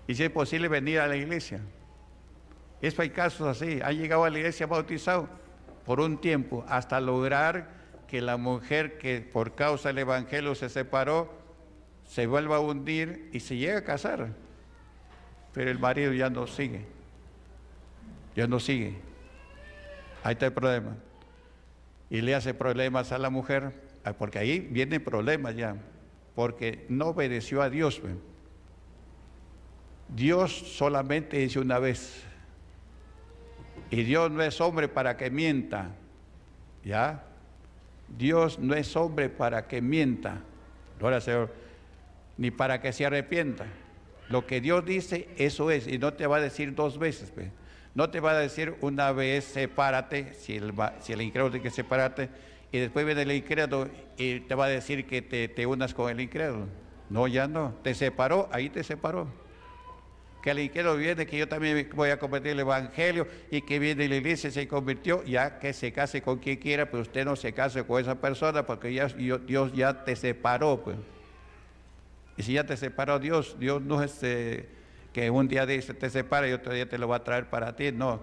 Y si es posible venir a la iglesia. Eso hay casos así. Ha llegado a la iglesia bautizado por un tiempo hasta lograr que la mujer que por causa del evangelio se separó se vuelva a hundir y se llega a casar. Pero el marido ya no sigue. Ya no sigue. Ahí está el problema. Y le hace problemas a la mujer, ah, porque ahí viene el problema ya, porque no obedeció a Dios. Dios solamente dice una vez. Y Dios no es hombre para que mienta. ¿Ya? Dios no es hombre para que mienta. Gloria Señor. Ni para que se arrepienta. Lo que Dios dice, eso es. Y no te va a decir dos veces. No te va a decir una vez sepárate, si el, si el incrédulo tiene que separarte, y después viene el incrédulo y te va a decir que te, te unas con el incrédulo. No, ya no. Te separó, ahí te separó. Que el incrédulo viene, que yo también voy a convertir el evangelio y que viene la iglesia y se convirtió, ya que se case con quien quiera, pero usted no se case con esa persona porque Dios ya te separó. Pues. Y si ya te separó Dios, Dios no es... Eh, que un día dice te separa y otro día te lo va a traer para ti. No,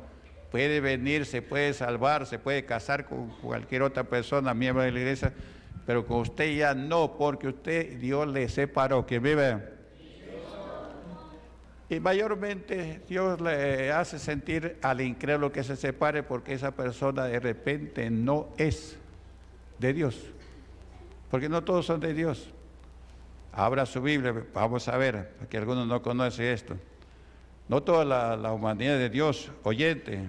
puede venir, se puede salvar, se puede casar con cualquier otra persona, miembro de la iglesia, pero con usted ya no, porque usted Dios le separó. que vive? Y mayormente Dios le hace sentir al incrédulo que se separe porque esa persona de repente no es de Dios. Porque no todos son de Dios. Abra su Biblia, vamos a ver, porque algunos no conocen esto. No toda la, humanidad de Dios, oyente,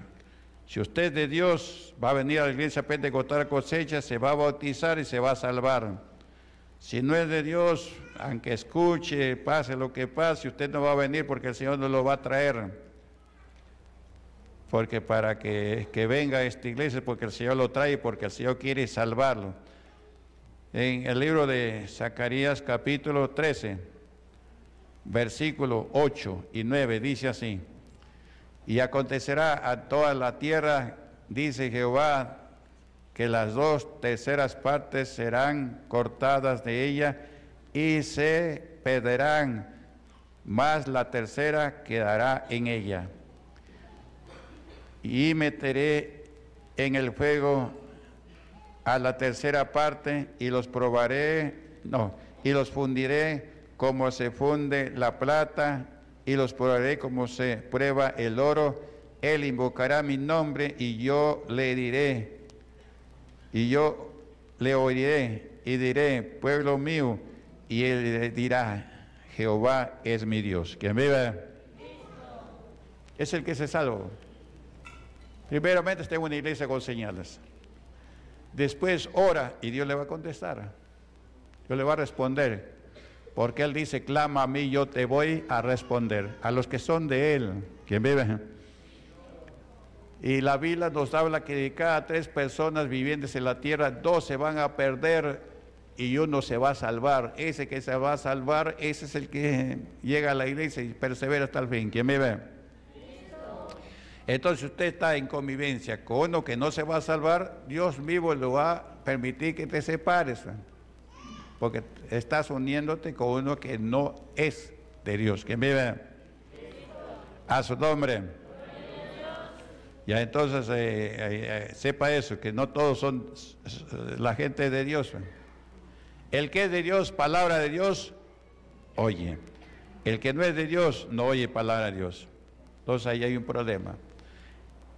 si usted es de Dios, va a venir a la iglesia pentecostal cosecha, se va a bautizar y se va a salvar. Si no es de Dios, aunque escuche, pase lo que pase, usted no va a venir porque el Señor no lo va a traer. Porque para que, que venga a esta iglesia, porque el Señor lo trae, porque el Señor quiere salvarlo en el libro de Zacarías capítulo 13, versículo 8 y 9, dice así, y acontecerá a toda la tierra, dice Jehová, que las dos terceras partes serán cortadas de ella y se perderán, más la tercera quedará en ella. Y meteré en el fuego a la tercera parte y los probaré, no, y los fundiré como se funde la plata y los probaré como se prueba el oro. Él invocará mi nombre y yo le diré, y yo le oiré y diré, pueblo mío, y él dirá, Jehová es mi Dios. ¿Quién vive? Es el que se salva. Primeramente está en una iglesia con señales. Después ora y Dios le va a contestar. Dios le va a responder. Porque Él dice, clama a mí, yo te voy a responder. A los que son de Él, quien vive. Y la Biblia nos habla que de cada tres personas vivientes en la tierra, dos se van a perder y uno se va a salvar. Ese que se va a salvar, ese es el que llega a la iglesia y persevera hasta el fin. ¿Quién me ve? Entonces usted está en convivencia con uno que no se va a salvar, Dios vivo lo va a permitir que te separes. Porque estás uniéndote con uno que no es de Dios. Que vive a su nombre. Ya entonces eh, eh, eh, sepa eso, que no todos son la gente de Dios. El que es de Dios, palabra de Dios, oye. El que no es de Dios, no oye palabra de Dios. Entonces ahí hay un problema.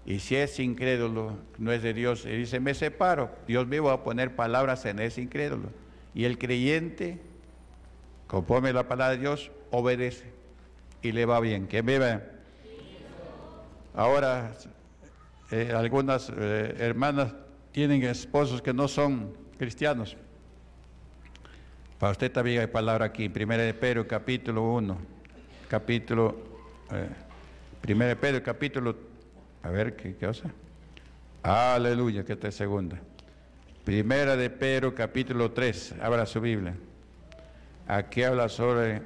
Y si es incrédulo, no es de Dios, y dice, me separo, Dios me va a poner palabras en ese incrédulo. Y el creyente, conforme la palabra de Dios, obedece y le va bien. Que viva. Ahora, eh, algunas eh, hermanas tienen esposos que no son cristianos. Para usted también hay palabra aquí, Primera de Pedro, capítulo 1, capítulo, eh, Primera de Pedro, capítulo, a ver, ¿qué, qué cosa? Aleluya, que esta es segunda. Primera de Pedro, capítulo 3, abra su Biblia. Aquí habla sobre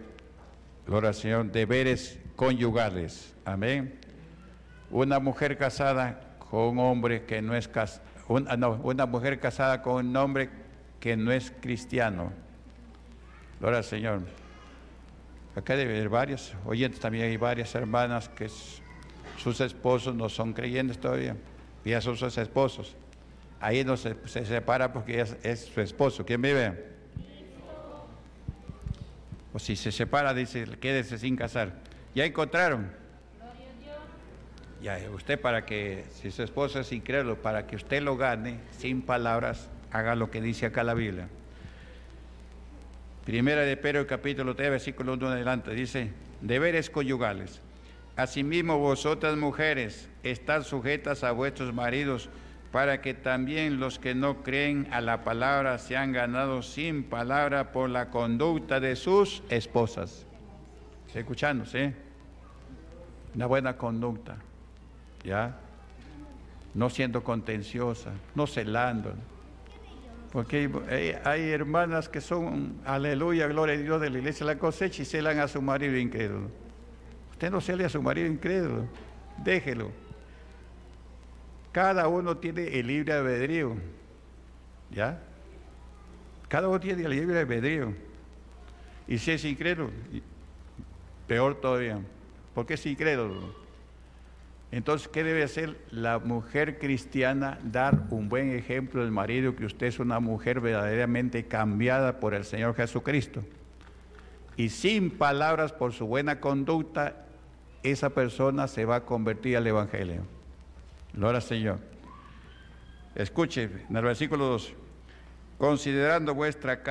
la oración, deberes conyugales. Amén. Una mujer casada con un hombre que no es una, no, una mujer casada con un hombre que no es cristiano. Gloria al Señor. Acá debe haber varios oyentes, también hay varias hermanas que sus esposos no son creyentes todavía, ya son sus esposos. Ahí no se, separa porque es, es su esposo. ¿Quién vive? O si se separa, dice, quédese sin casar. ¿Ya encontraron? Usted para que, si su esposo es incrédulo, para que usted lo gane, sin palabras, haga lo que dice acá la Biblia. Primera de Pedro, capítulo 3, versículo 1 adelante, dice, deberes conyugales. Asimismo, vosotras mujeres, estad sujetas a vuestros maridos, para que también los que no creen a la palabra sean ganados sin palabra por la conducta de sus esposas. ¿Se escuchando? ¿Sí? Una buena conducta, ¿ya? No siendo contenciosa, no celando. Porque hay, hermanas que son, aleluya, gloria a Dios de la iglesia la cosecha y celan a su marido incrédulo. Usted no cele a su marido incrédulo, déjelo cada uno tiene el libre albedrío. ¿Ya? Cada uno tiene el libre albedrío. Y si es incrédulo, peor todavía. Porque es incrédulo. Entonces, ¿qué debe hacer la mujer cristiana? Dar un buen ejemplo del marido, que usted es una mujer verdaderamente cambiada por el Señor Jesucristo. Y sin palabras por su buena conducta, esa persona se va a convertir al Evangelio. Gloria Señor. Escuche en el versículo 2. Considerando vuestra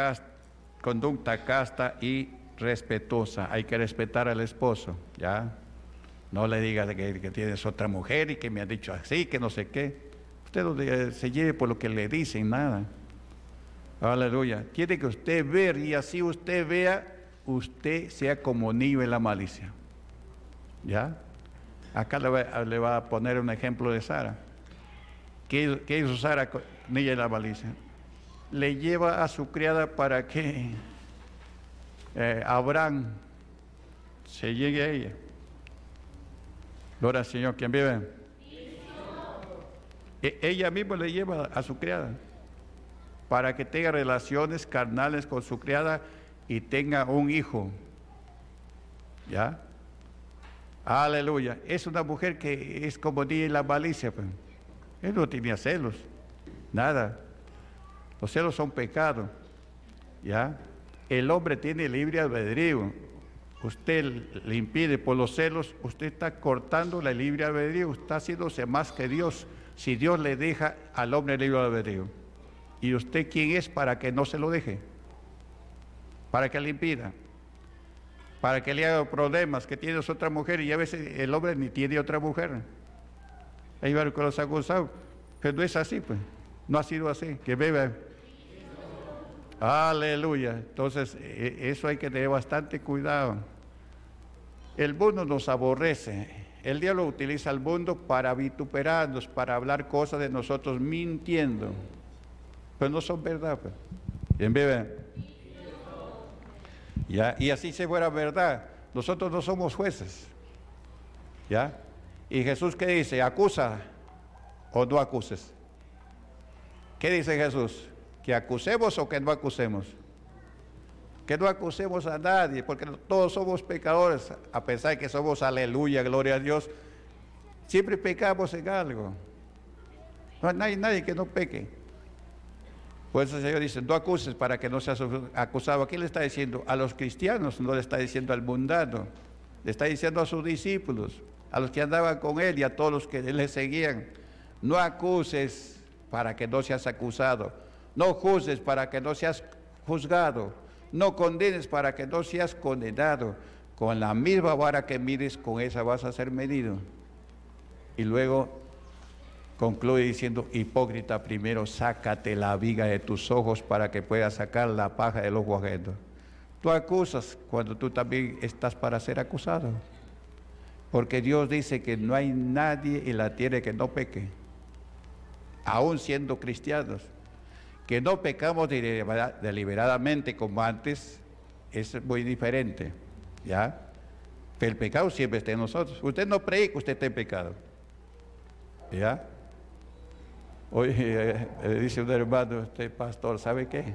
conducta casta y respetuosa. Hay que respetar al esposo, ¿ya? No le diga que, tienes otra mujer y que me ha dicho así, que no sé qué. Usted se lleve por lo que le dicen, nada. Aleluya. Tiene que usted ver y así usted vea, usted sea como niño en la malicia. ¿Ya? Acá le va, a poner un ejemplo de Sara. ¿Qué, hizo Sara ella y la malicia? Le lleva a su criada para que eh, Abraham se llegue a ella. Gloria al Señor, ¿quién vive? E, ella misma le lleva a su criada para que tenga relaciones carnales con su criada y tenga un hijo. ¿Ya? Aleluya. Es una mujer que es como ni la malicia. Pues. Él no tenía celos. Nada. Los celos son pecado. ¿Ya? El hombre tiene libre albedrío. Usted le impide por los celos, usted está cortando la libre albedrío, está haciéndose más que Dios. Si Dios le deja al hombre libre albedrío. ¿Y usted quién es para que no se lo deje? Para que le impida para que le haga problemas, que tienes otra mujer y a veces el hombre ni tiene otra mujer. Hay varios que los pero no es así, pues. No ha sido así, que bebe. Aleluya. Entonces, e, eso hay que tener bastante cuidado. El mundo nos aborrece. El diablo utiliza al mundo para vituperarnos, para hablar cosas de nosotros mintiendo. Pero no son verdad. Pues. ¿Quién vive? ¿Ya? Y así se fuera verdad. Nosotros no somos jueces. ¿Ya? Y Jesús qué dice? ¿Acusa o no acuses? ¿Qué dice Jesús? ¿Que acusemos o que no acusemos? Que no acusemos a nadie, porque todos somos pecadores, a pesar de que somos aleluya, gloria a Dios. Siempre pecamos en algo. No hay nadie que no peque. Por eso el Señor dice, no acuses para que no seas acusado. ¿A quién le está diciendo? A los cristianos, no le está diciendo al mundano. Le está diciendo a sus discípulos, a los que andaban con él y a todos los que le seguían. No acuses para que no seas acusado. No juzgues para que no seas juzgado. No condenes para que no seas condenado. Con la misma vara que mires, con esa vas a ser medido. Y luego concluye diciendo, hipócrita, primero sácate la viga de tus ojos para que puedas sacar la paja del ojo ajeno. Tú acusas cuando tú también estás para ser acusado. Porque Dios dice que no hay nadie en la tierra que no peque, aún siendo cristianos. Que no pecamos deliberadamente como antes es muy diferente, ¿ya? El pecado siempre está en nosotros. Usted no predica, usted está en pecado, ¿ya? Hoy eh, dice un hermano, este pastor, ¿sabe qué?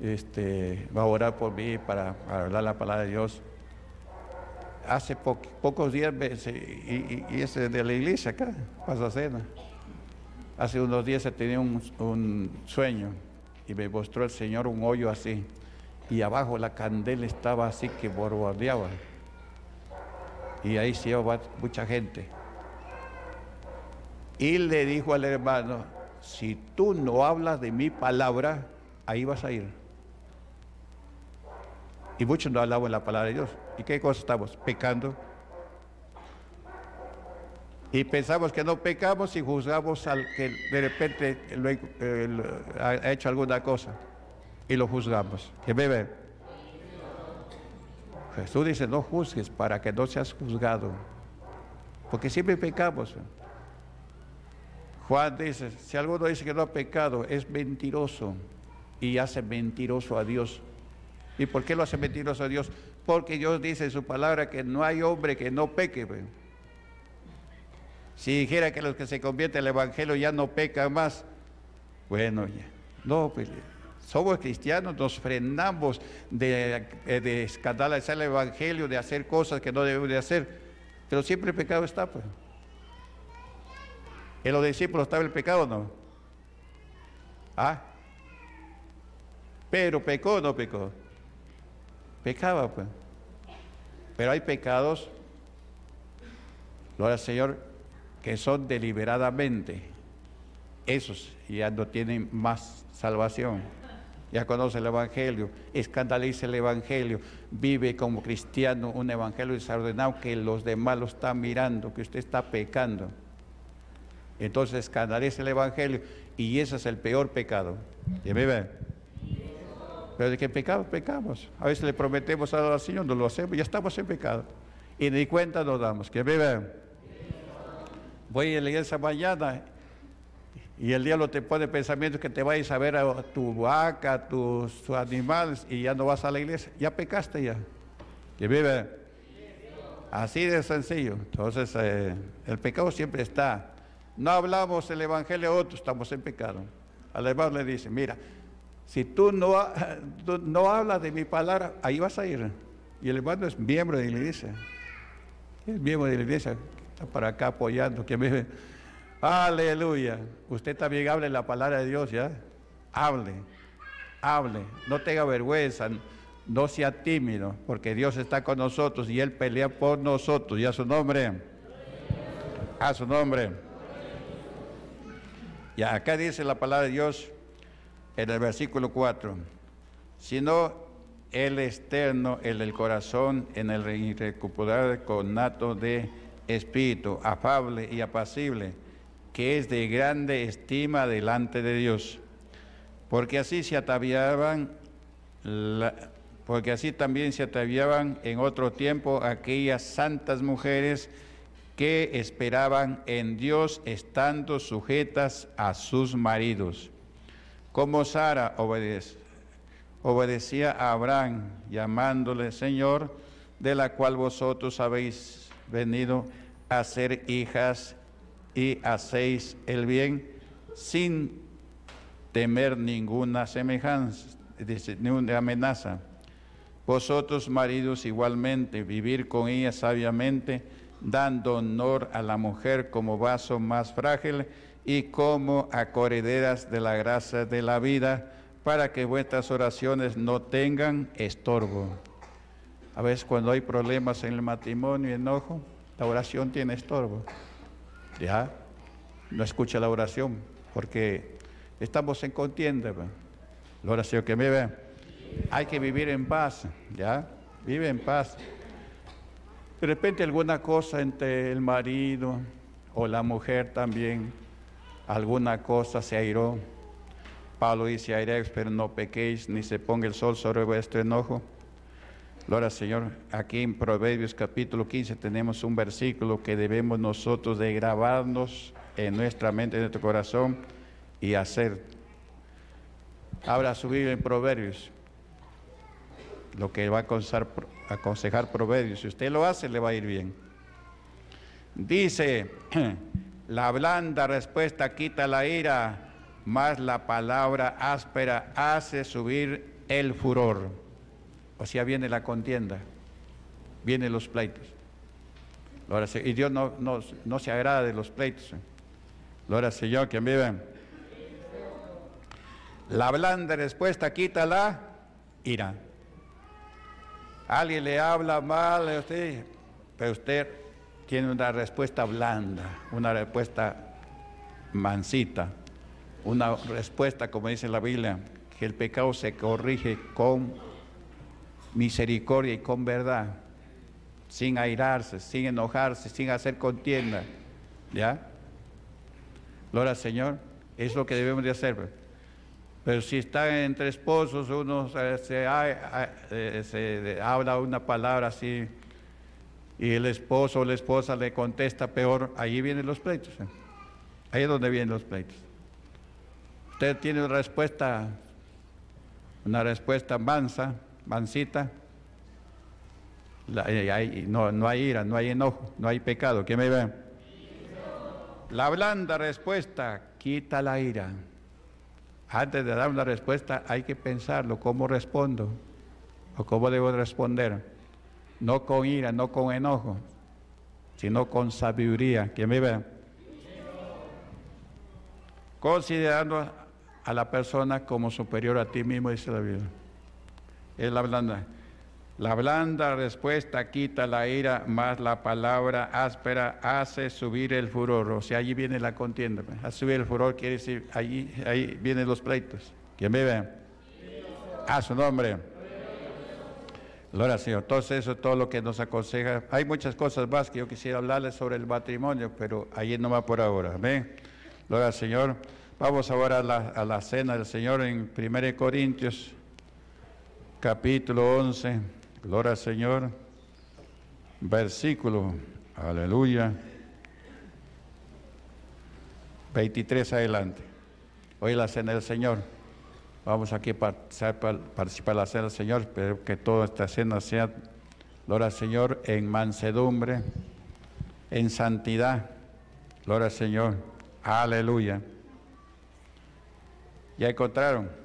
Este, va a orar por mí para, hablar la palabra de Dios. Hace pocos días, y, y, es de la iglesia acá, pasa cena. Hace unos días tenía un, un sueño y me mostró el Señor un hoyo así y abajo la candela estaba así que borbodeaba. Y ahí se iba mucha gente. Y le dijo al hermano, si tú no hablas de mi palabra, ahí vas a ir. Y muchos no hablaban la palabra de Dios. ¿Y qué cosa estamos? Pecando. Y pensamos que no pecamos y juzgamos al que de repente ha hecho alguna cosa y lo juzgamos. ¿Qué bebe? Jesús dice, no juzgues para que no seas juzgado. Porque siempre pecamos. Juan dice, si alguno dice que no ha pecado, es mentiroso y hace mentiroso a Dios. ¿Y por qué lo hace mentiroso a Dios? Porque Dios dice en su palabra que no hay hombre que no peque. Si dijera que los que se convierten al Evangelio ya no pecan más, bueno. No, pues somos cristianos, nos frenamos de, eh, de escandalizar el Evangelio, de hacer cosas que no debemos de hacer, pero siempre el pecado está. Pues. En los discípulos estaba el pecado, ¿no? ¿Ah? Pero pecó o no pecó. Pecaba, pues. Pero hay pecados, gloria al Señor, que son deliberadamente. Esos ya no tienen más salvación ya conoce el Evangelio, escandaliza el Evangelio, vive como cristiano un Evangelio desordenado que los demás lo están mirando, que usted está pecando. Entonces escandaliza el Evangelio y ese es el peor pecado. ¿Ya me ven? Pero de que pecamos, pecamos. A veces le prometemos al Señor, no lo hacemos, ya estamos en pecado. Y ni cuenta nos damos. ¿Que me? Voy a leer esa mañana y el diablo te pone pensamientos que te vayas a ver a tu vaca, a tus, animales y ya no vas a la iglesia. Ya pecaste ya. Que vive. Así de sencillo. Entonces, eh, el pecado siempre está. No hablamos el evangelio a otros, estamos en pecado. Al hermano le dice: Mira, si tú no, no hablas de mi palabra, ahí vas a ir. Y el hermano es miembro de la iglesia. Es miembro de la iglesia. Para acá apoyando. Que vive Aleluya. Usted también hable la palabra de Dios, ¿ya? Hable, hable. No tenga vergüenza, no sea tímido, porque Dios está con nosotros y Él pelea por nosotros. Y a su nombre. A su nombre. Y acá dice la palabra de Dios en el versículo 4. Sino el externo, el corazón, en el irrecuperable conato de espíritu, afable y apacible que es de grande estima delante de Dios, porque así se ataviaban, porque así también se ataviaban en otro tiempo aquellas santas mujeres que esperaban en Dios estando sujetas a sus maridos, como Sara obedecía a Abraham, llamándole Señor, de la cual vosotros habéis venido a ser hijas y hacéis el bien sin temer ninguna semejanza, ninguna amenaza. Vosotros, maridos, igualmente, vivir con ella sabiamente, dando honor a la mujer como vaso más frágil y como acorrederas de la gracia de la vida, para que vuestras oraciones no tengan estorbo. A veces cuando hay problemas en el matrimonio y enojo, la oración tiene estorbo. ¿ya? No escucha la oración, porque estamos en contienda. La oración que me ve. Hay que vivir en paz, ¿ya? Vive en paz. De repente alguna cosa entre el marido o la mujer también, alguna cosa se airó. Pablo dice, aireos, pero no pequéis, ni se ponga el sol sobre vuestro enojo. Gloria Señor, aquí en Proverbios capítulo 15 tenemos un versículo que debemos nosotros de grabarnos en nuestra mente, en nuestro corazón y hacer. Ahora subir en Proverbios, lo que va a aconsejar, Proverbios. Si usted lo hace, le va a ir bien. Dice, la blanda respuesta quita la ira, más la palabra áspera hace subir el furor. O sea, viene la contienda, vienen los pleitos. Y Dios no, no, se agrada de los pleitos. Gloria al Señor, quien vive. La blanda respuesta quita la ira. Alguien le habla mal a usted, pero usted tiene una respuesta blanda, una respuesta mansita, una respuesta, como dice la Biblia, que el pecado se corrige con misericordia y con verdad, sin airarse, sin enojarse, sin hacer contienda. ¿Ya? Gloria al Señor, es lo que debemos de hacer. Pues. Pero si están entre esposos, uno se, eh, se, habla una palabra así y el esposo o la esposa le contesta peor, ahí vienen los pleitos. ¿eh? Ahí es donde vienen los pleitos. Usted tiene una respuesta, una respuesta mansa, mansita, eh, no, no, hay ira, no hay enojo, no hay pecado. ¿Quién me ve? La blanda respuesta quita la ira. Antes de dar una respuesta hay que pensarlo, cómo respondo o cómo debo responder. No con ira, no con enojo, sino con sabiduría. ¿Quién me ve? Considerando a la persona como superior a ti mismo, dice la Biblia es la blanda. La blanda respuesta quita la ira, más la palabra áspera hace subir el furor. O sea, allí viene la contienda. Pues. A subir el furor quiere decir, allí, ahí vienen los pleitos. ¿Quién vive? A su nombre. Gloria al Señor. Entonces, eso es todo lo que nos aconseja. Hay muchas cosas más que yo quisiera hablarles sobre el matrimonio, pero allí no va por ahora. Amén. Gloria al Señor. Vamos ahora a la, a la cena del Señor en 1 Corintios capítulo 11, gloria al Señor, versículo, aleluya, 23 adelante. Hoy la cena del Señor. Vamos aquí a participar, en la cena del Señor. Espero que toda esta cena sea, gloria al Señor, en mansedumbre, en santidad. Gloria al Señor. Aleluya. ¿Ya encontraron?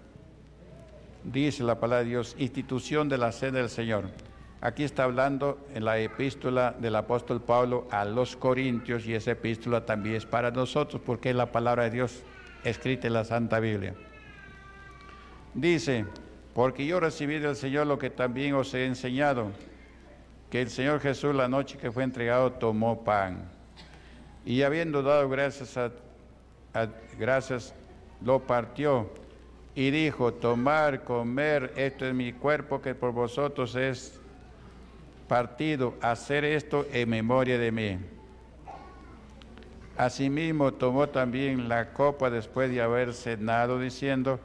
Dice la palabra de Dios, institución de la cena del Señor. Aquí está hablando en la epístola del apóstol Pablo a los Corintios y esa epístola también es para nosotros porque es la palabra de Dios escrita en la Santa Biblia. Dice, porque yo recibí del Señor lo que también os he enseñado, que el Señor Jesús la noche que fue entregado tomó pan y habiendo dado gracias a gracias lo partió y dijo, tomar, comer, esto es mi cuerpo que por vosotros es partido, hacer esto en memoria de mí. Asimismo tomó también la copa después de haber cenado, diciendo,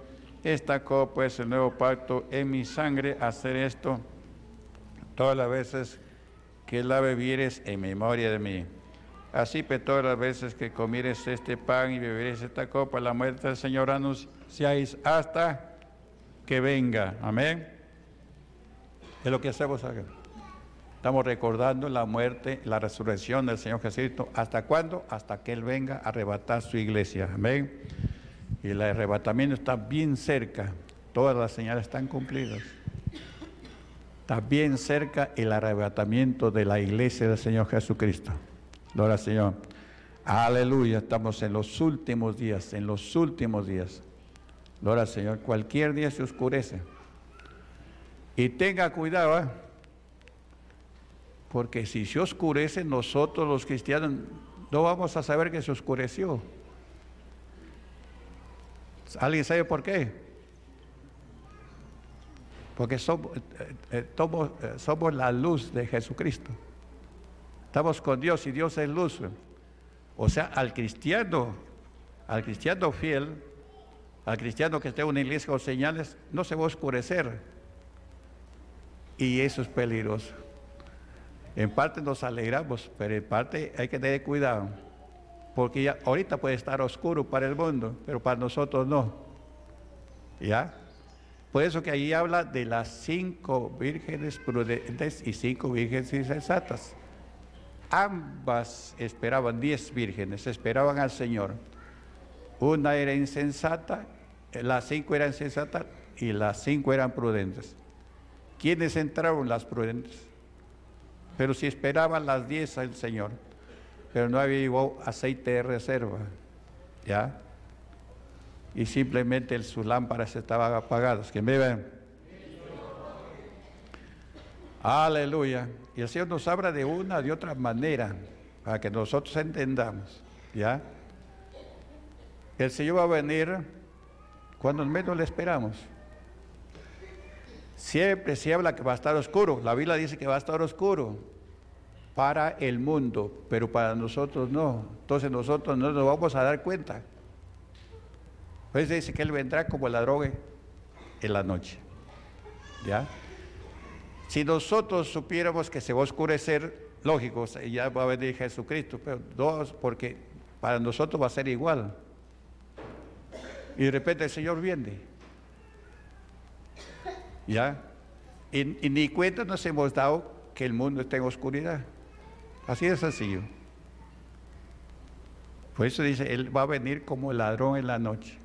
esta copa es el nuevo pacto en mi sangre, hacer esto todas las veces que la bebieres en memoria de mí. Así que todas las veces que comieres este pan y beberes esta copa, la muerte del Señor anunciáis hasta que venga. Amén. Es lo que hacemos acá. Estamos recordando la muerte, la resurrección del Señor Jesucristo. ¿Hasta cuándo? Hasta que Él venga a arrebatar su iglesia. Amén. Y el arrebatamiento está bien cerca. Todas las señales están cumplidas. Está bien cerca el arrebatamiento de la iglesia del Señor Jesucristo. Gloria al Señor. Aleluya, estamos en los últimos días, en los últimos días. Gloria al Señor, cualquier día se oscurece. Y tenga cuidado, ¿eh? porque si se oscurece, nosotros los cristianos no vamos a saber que se oscureció. ¿Alguien sabe por qué? Porque somos, eh, eh, somos la luz de Jesucristo. Estamos con Dios y Dios es luz. O sea, al cristiano, al cristiano fiel, al cristiano que esté en una iglesia con señales, no se va a oscurecer. Y eso es peligroso. En parte nos alegramos, pero en parte hay que tener cuidado. Porque ahorita puede estar oscuro para el mundo, pero para nosotros no. ¿Ya? Por eso que ahí habla de las cinco vírgenes prudentes y cinco vírgenes insensatas. Ambas esperaban, diez vírgenes, esperaban al Señor. Una era insensata, las cinco eran insensatas y las cinco eran prudentes. ¿Quiénes entraron las prudentes? Pero si esperaban las diez al Señor, pero no había aceite de reserva, ¿ya? Y simplemente sus lámparas estaban apagadas. Que me ven. Aleluya. Y el Señor nos habla de una, de otra manera, para que nosotros entendamos, ¿ya? El Señor va a venir cuando menos le esperamos. Siempre se habla que va a estar oscuro. La Biblia dice que va a estar oscuro para el mundo, pero para nosotros no. Entonces nosotros no nos vamos a dar cuenta. Pues dice que Él vendrá como la droga en la noche. ¿Ya? Si nosotros supiéramos que se va a oscurecer, lógico, ya va a venir Jesucristo, pero dos, porque para nosotros va a ser igual. Y de repente el Señor viene. ¿Ya? Y, ni cuenta nos hemos dado que el mundo está en oscuridad. Así de sencillo. Por eso dice, Él va a venir como ladrón en la noche.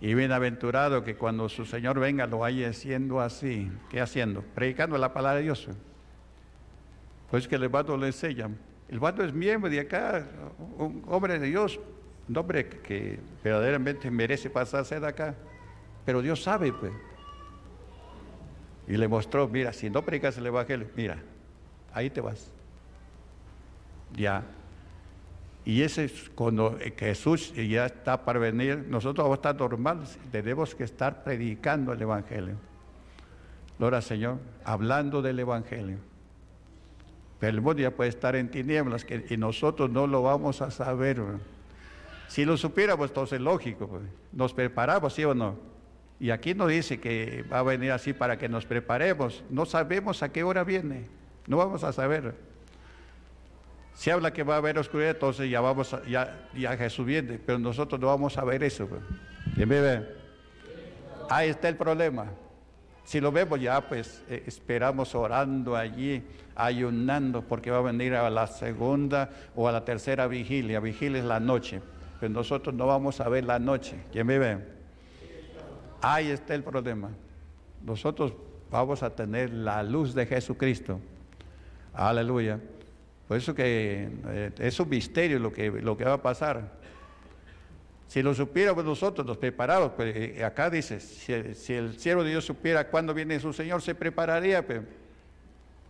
Y bienaventurado que cuando su Señor venga lo vaya haciendo así. ¿Qué haciendo? Predicando la palabra de Dios. Pues que el vato le enseñan. El vato es miembro de acá, un hombre de Dios, un hombre que verdaderamente merece pasarse de acá. Pero Dios sabe, pues. Y le mostró, mira, si no predicas el Evangelio, mira, ahí te vas. Ya. Y ese es cuando Jesús ya está para venir, nosotros vamos a estar normales, tenemos que estar predicando el Evangelio. Gloria Señor, hablando del Evangelio. Pero el mundo ya puede estar en tinieblas y nosotros no lo vamos a saber. Si lo supiéramos, entonces es lógico, pues. nos preparamos, ¿sí o no? Y aquí no dice que va a venir así para que nos preparemos. No sabemos a qué hora viene, no vamos a saber. Si habla que va a haber oscuridad, entonces ya vamos, a, ya, ya Jesús viene, pero nosotros no vamos a ver eso. Pues. ¿Quién me? Ahí está el problema. Si lo vemos ya, pues eh, esperamos orando allí, ayunando, porque va a venir a la segunda o a la tercera vigilia. Vigilia es la noche, pero nosotros no vamos a ver la noche. ¿Quién me ve? Ahí está el problema. Nosotros vamos a tener la luz de Jesucristo. Aleluya. Por eso que eh, es un misterio lo que, lo que va a pasar. Si lo supiéramos nosotros, nos preparamos, pues eh, acá dice, si, el siervo de Dios supiera cuándo viene su Señor, se prepararía pues,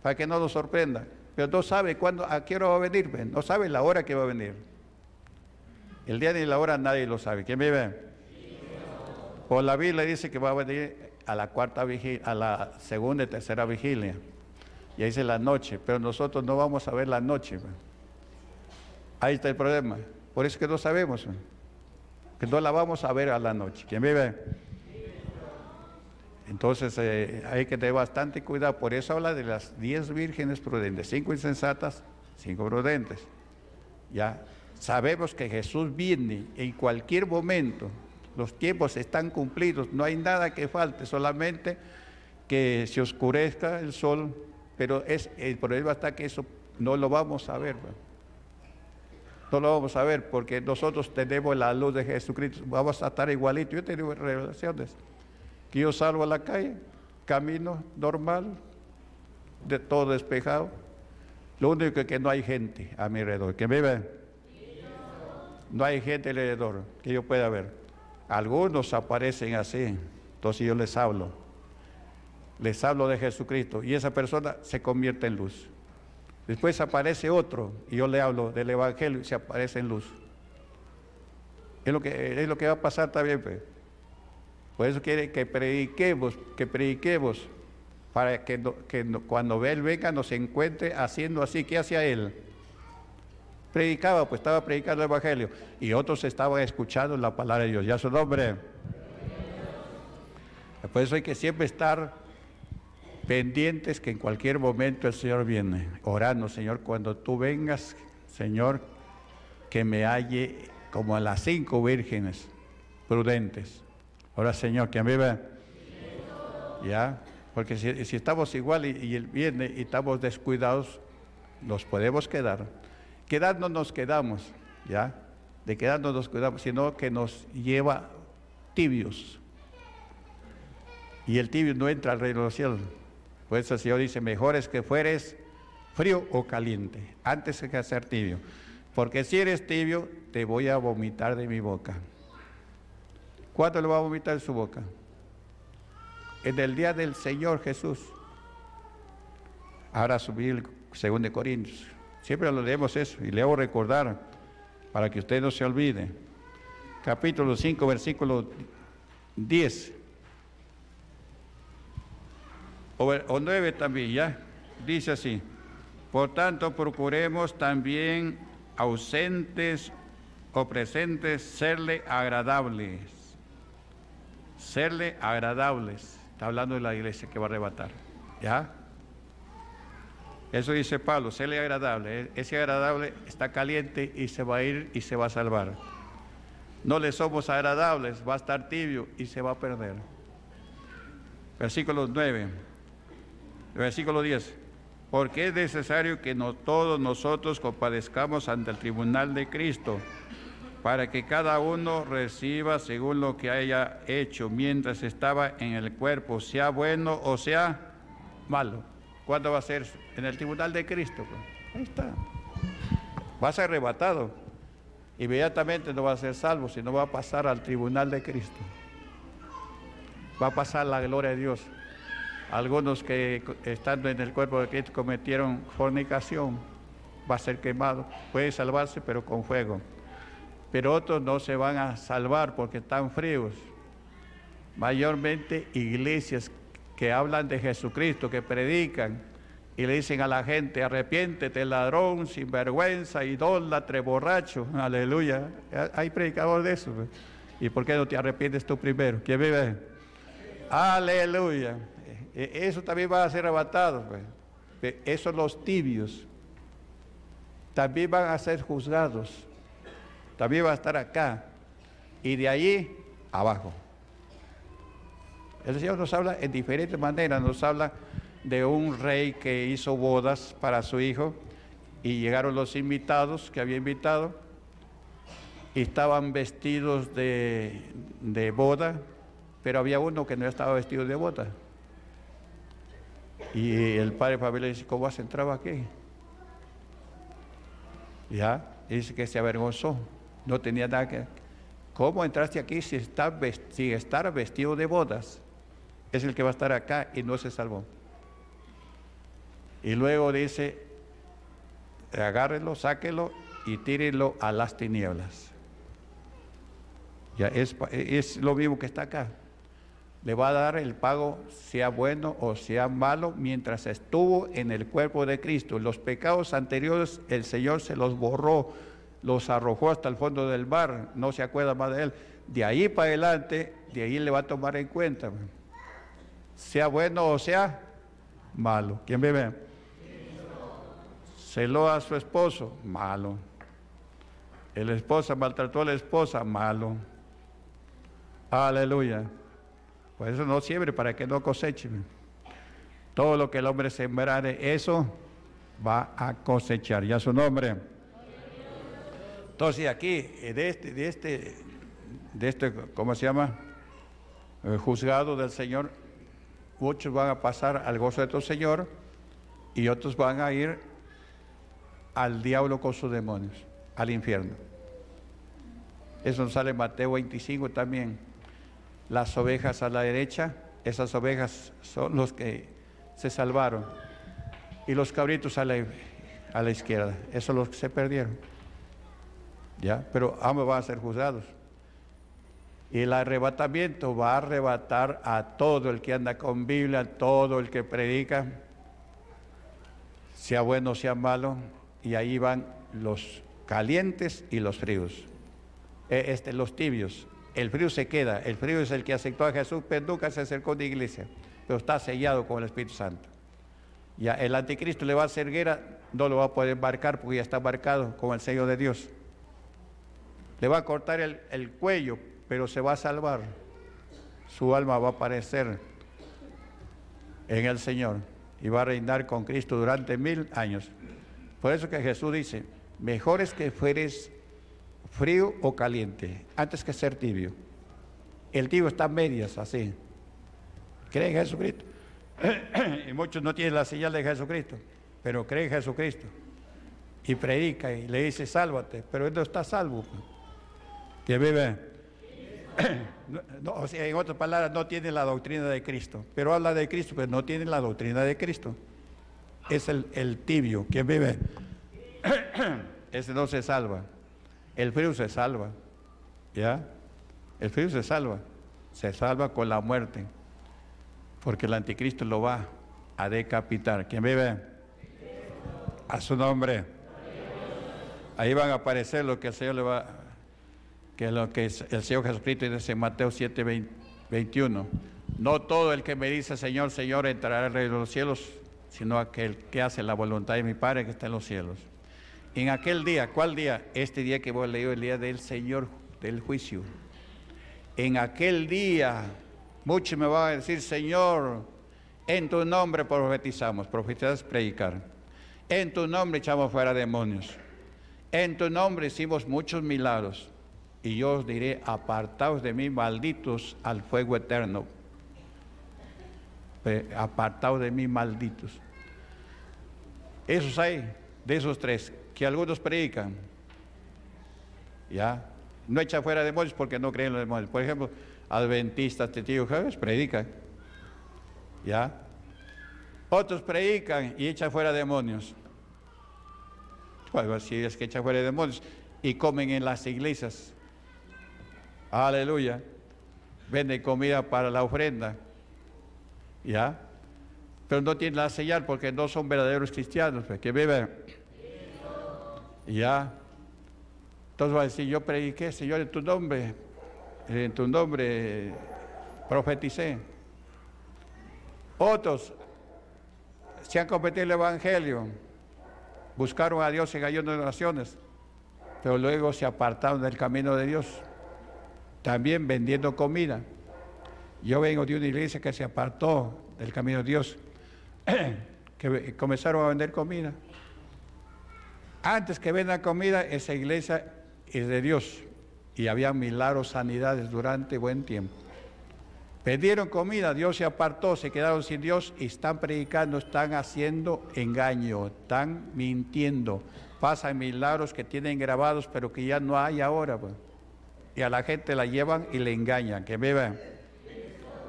para que no nos sorprenda. Pero no sabe cuándo, a qué hora va a venir, pues, no sabe la hora que va a venir. El día ni la hora nadie lo sabe. ¿Quién me ve? Por la Biblia dice que va a venir a la cuarta vigilia, a la segunda y tercera vigilia. Y ahí dice la noche, pero nosotros no vamos a ver la noche. Ahí está el problema. Por eso que no sabemos, que no la vamos a ver a la noche. ¿Quién vive? Entonces eh, hay que tener bastante cuidado. Por eso habla de las diez vírgenes prudentes, cinco insensatas, cinco prudentes. Ya sabemos que Jesús viene en cualquier momento. Los tiempos están cumplidos, no hay nada que falte, solamente que se oscurezca el sol pero es, el problema está que eso no lo vamos a ver. No lo vamos a ver porque nosotros tenemos la luz de Jesucristo. Vamos a estar igualitos. Yo tengo revelaciones. Que yo salgo a la calle, camino normal, de todo despejado. Lo único que, que no hay gente a mi alrededor. ¿Que me ve? No hay gente alrededor que yo pueda ver. Algunos aparecen así. Entonces yo les hablo les hablo de Jesucristo y esa persona se convierte en luz. Después aparece otro y yo le hablo del Evangelio y se aparece en luz. Es lo que, es lo que va a pasar también. Pues. Por eso quiere que prediquemos, que prediquemos para que, cuando Él venga nos encuentre haciendo así. ¿Qué hacía Él? Predicaba, pues estaba predicando el Evangelio. Y otros estaban escuchando la palabra de Dios. Ya su nombre. Por eso hay que siempre estar pendientes que en cualquier momento el Señor viene. Orando, Señor, cuando tú vengas, Señor, que me halle como a las cinco vírgenes prudentes. Ahora, Señor, que me vea. ¿Ya? Porque si, estamos igual y, y, Él viene y estamos descuidados, nos podemos quedar. Quedando nos quedamos, ¿ya? De quedarnos nos quedamos, sino que nos lleva tibios. Y el tibio no entra al reino de los. Por eso el Señor dice, mejor es que fueres frío o caliente, antes que ser tibio. Porque si eres tibio, te voy a vomitar de mi boca. ¿Cuánto le va a vomitar de su boca? En el día del Señor Jesús. Ahora subir el segundo de Corintios. Siempre lo leemos eso y le hago recordar para que usted no se olvide. Capítulo 5, versículo 10. O, o 9 también, ya. Dice así. Por tanto, procuremos también ausentes o presentes, serle agradables. Serle agradables. Está hablando de la iglesia que va a arrebatar. ¿Ya? Eso dice Pablo, serle agradable. E-, ese agradable está caliente y se va a ir y se va a salvar. No le somos agradables, va a estar tibio y se va a perder. Versículo 9. Versículo 10 porque es necesario que no todos nosotros compadezcamos ante el tribunal de Cristo, para que cada uno reciba según lo que haya hecho mientras estaba en el cuerpo, sea bueno o sea malo. ¿Cuándo va a ser? En el tribunal de Cristo. Pues. Ahí está. Va a ser arrebatado. Inmediatamente no va a ser salvo, sino va a pasar al tribunal de Cristo. Va a pasar la gloria de Dios. Algunos que estando en el cuerpo de Cristo cometieron fornicación, va a ser quemado. Puede salvarse, pero con fuego. Pero otros no se van a salvar porque están fríos. Mayormente iglesias que hablan de Jesucristo, que predican y le dicen a la gente, arrepiéntete, ladrón, sinvergüenza, idólatre, borracho. Aleluya. Hay predicadores de eso. Pues. ¿Y por qué no te arrepientes tú primero? ¿Quién vive? Aleluya. E, eso también va a ser arrebatado. Pues. Esos los tibios también van a ser juzgados. También va a estar acá. Y de allí abajo. El Señor nos habla en diferentes maneras. Nos habla de un rey que hizo bodas para su hijo y llegaron los invitados que había invitado y estaban vestidos de, de boda, pero había uno que no estaba vestido de boda. Y el padre Pablo le dice, ¿cómo has entrado aquí? Ya, dice que se avergonzó, no tenía nada que... ¿Cómo entraste aquí si está, sin estar vestido de bodas? Es el que va a estar acá y no se salvó. Y luego dice, agárrelo, sáquelo y tírenlo a las tinieblas. Ya es, es lo mismo que está acá le va a dar el pago, sea bueno o sea malo, mientras estuvo en el cuerpo de Cristo. Los pecados anteriores el Señor se los borró, los arrojó hasta el fondo del mar, no se acuerda más de él. De ahí para adelante, de ahí le va a tomar en cuenta. Sea bueno o sea malo. ¿Quién ve? Celó a su esposo, malo. El esposa maltrató a la esposa, malo. Aleluya. Por eso no siembre para que no coseche. Todo lo que el hombre sembrare, eso va a cosechar. Ya su nombre. Entonces aquí, de este, de este, de este, ¿cómo se llama? El juzgado del Señor, muchos van a pasar al gozo de tu Señor y otros van a ir al diablo con sus demonios, al infierno. Eso sale en Mateo 25 también las ovejas a la derecha, esas ovejas son los que se salvaron, y los cabritos a la, a la izquierda, esos son los que se perdieron. ¿Ya? Pero ambos van a ser juzgados. Y el arrebatamiento va a arrebatar a todo el que anda con Biblia, a todo el que predica, sea bueno, sea malo, y ahí van los calientes y los fríos. E, este, los tibios. El frío se queda, el frío es el que aceptó a Jesús, pero nunca se acercó de iglesia, pero está sellado con el Espíritu Santo. Ya el anticristo le va a hacer guerra, no lo va a poder embarcar porque ya está embarcado con el sello de Dios. Le va a cortar el, el cuello, pero se va a salvar. Su alma va a aparecer en el Señor y va a reinar con Cristo durante mil años. Por eso que Jesús dice, mejor es que fueres frío o caliente, antes que ser tibio. El tibio está en medias, así. Cree en Jesucristo. y muchos no tienen la señal de Jesucristo, pero cree en Jesucristo. Y predica y le dice, sálvate, pero él no está salvo. Que vive. o sea, en otras palabras, no tiene la doctrina de Cristo, pero habla de Cristo, pero no tiene la doctrina de Cristo. Es el, el tibio, que vive. Ese no se salva. El frío se salva. ¿Ya? El frío se salva. Se salva con la muerte. Porque el anticristo lo va a decapitar. ¿Quién vive? A su nombre. Ahí van a aparecer lo que el Señor le va, que lo que el Señor Jesucristo dice en Mateo 7, 21. No todo el que me dice Señor, Señor entrará al reino de los cielos, sino aquel que hace la voluntad de mi Padre que está en los cielos. En aquel día, ¿cuál día? Este día que a leer, el día del Señor, del juicio. En aquel día, muchos me van a decir, Señor, en tu nombre profetizamos, profetizar es predicar. En tu nombre echamos fuera demonios. En tu nombre hicimos muchos milagros. Y yo os diré, apartaos de mí, malditos, al fuego eterno. Apartaos de mí, malditos. Esos hay, de esos tres que algunos predican. ¿Ya? No echa fuera demonios porque no creen en los demonios. Por ejemplo, adventistas, testigos jueves predican. ¿Ya? Otros predican y echan fuera demonios. Bueno, así es que echan fuera demonios y comen en las iglesias. Aleluya. Venden comida para la ofrenda. ¿Ya? Pero no tienen la señal porque no son verdaderos cristianos, pues, que viven ya. Entonces va a decir, yo prediqué, Señor, en tu nombre, en tu nombre profeticé. Otros se han cometido el Evangelio, buscaron a Dios en ayuno de naciones, pero luego se apartaron del camino de Dios, también vendiendo comida. Yo vengo de una iglesia que se apartó del camino de Dios, que comenzaron a vender comida. Antes que vendan comida, esa iglesia es de Dios. Y había milagros, sanidades durante buen tiempo. Pedieron comida, Dios se apartó, se quedaron sin Dios y están predicando, están haciendo engaño, están mintiendo. Pasan milagros que tienen grabados, pero que ya no hay ahora. Pues. Y a la gente la llevan y le engañan. Que viva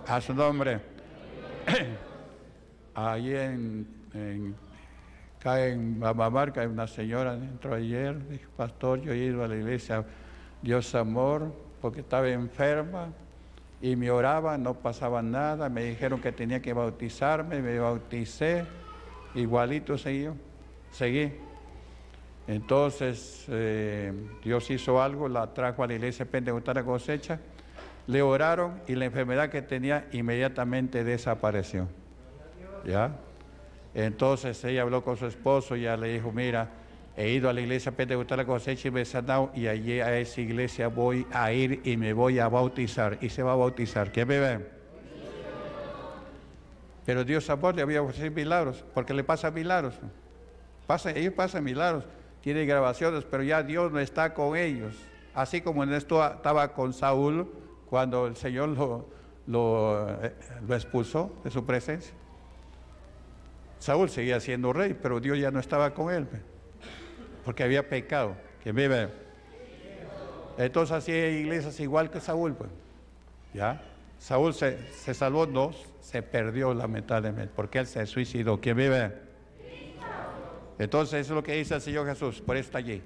a su nombre. Ahí en cae en Mamamarca, hay una señora dentro ayer, dijo, pastor, yo he ido a la iglesia Dios Amor porque estaba enferma y me oraba, no pasaba nada, me dijeron que tenía que bautizarme, me bauticé, igualito seguí seguí. Entonces eh, Dios hizo algo, la trajo a la iglesia Pentecostal cosecha, le oraron y la enfermedad que tenía inmediatamente desapareció. ¿Ya? Entonces ella habló con su esposo y ya le dijo, mira, he ido a la iglesia Pentecostal la cosecha y me he y allí a esa iglesia voy a ir y me voy a bautizar. Y se va a bautizar. ¿Quién me ve? Pero Dios amor le había ofrecido milagros, porque le pasa milagros. Pasa, ellos pasan milagros, tiene grabaciones, pero ya Dios no está con ellos. Así como en esto estaba con Saúl cuando el Señor lo, lo, eh, lo expulsó de su presencia. Saúl seguía siendo rey, pero Dios ya no estaba con él, porque había pecado. Que vive. Entonces así hay iglesias igual que Saúl, pues. ¿Ya? Saúl se, salvó, no, se perdió lamentablemente, porque él se suicidó. ¿Quién vive? Entonces eso es lo que dice el Señor Jesús, por eso está allí.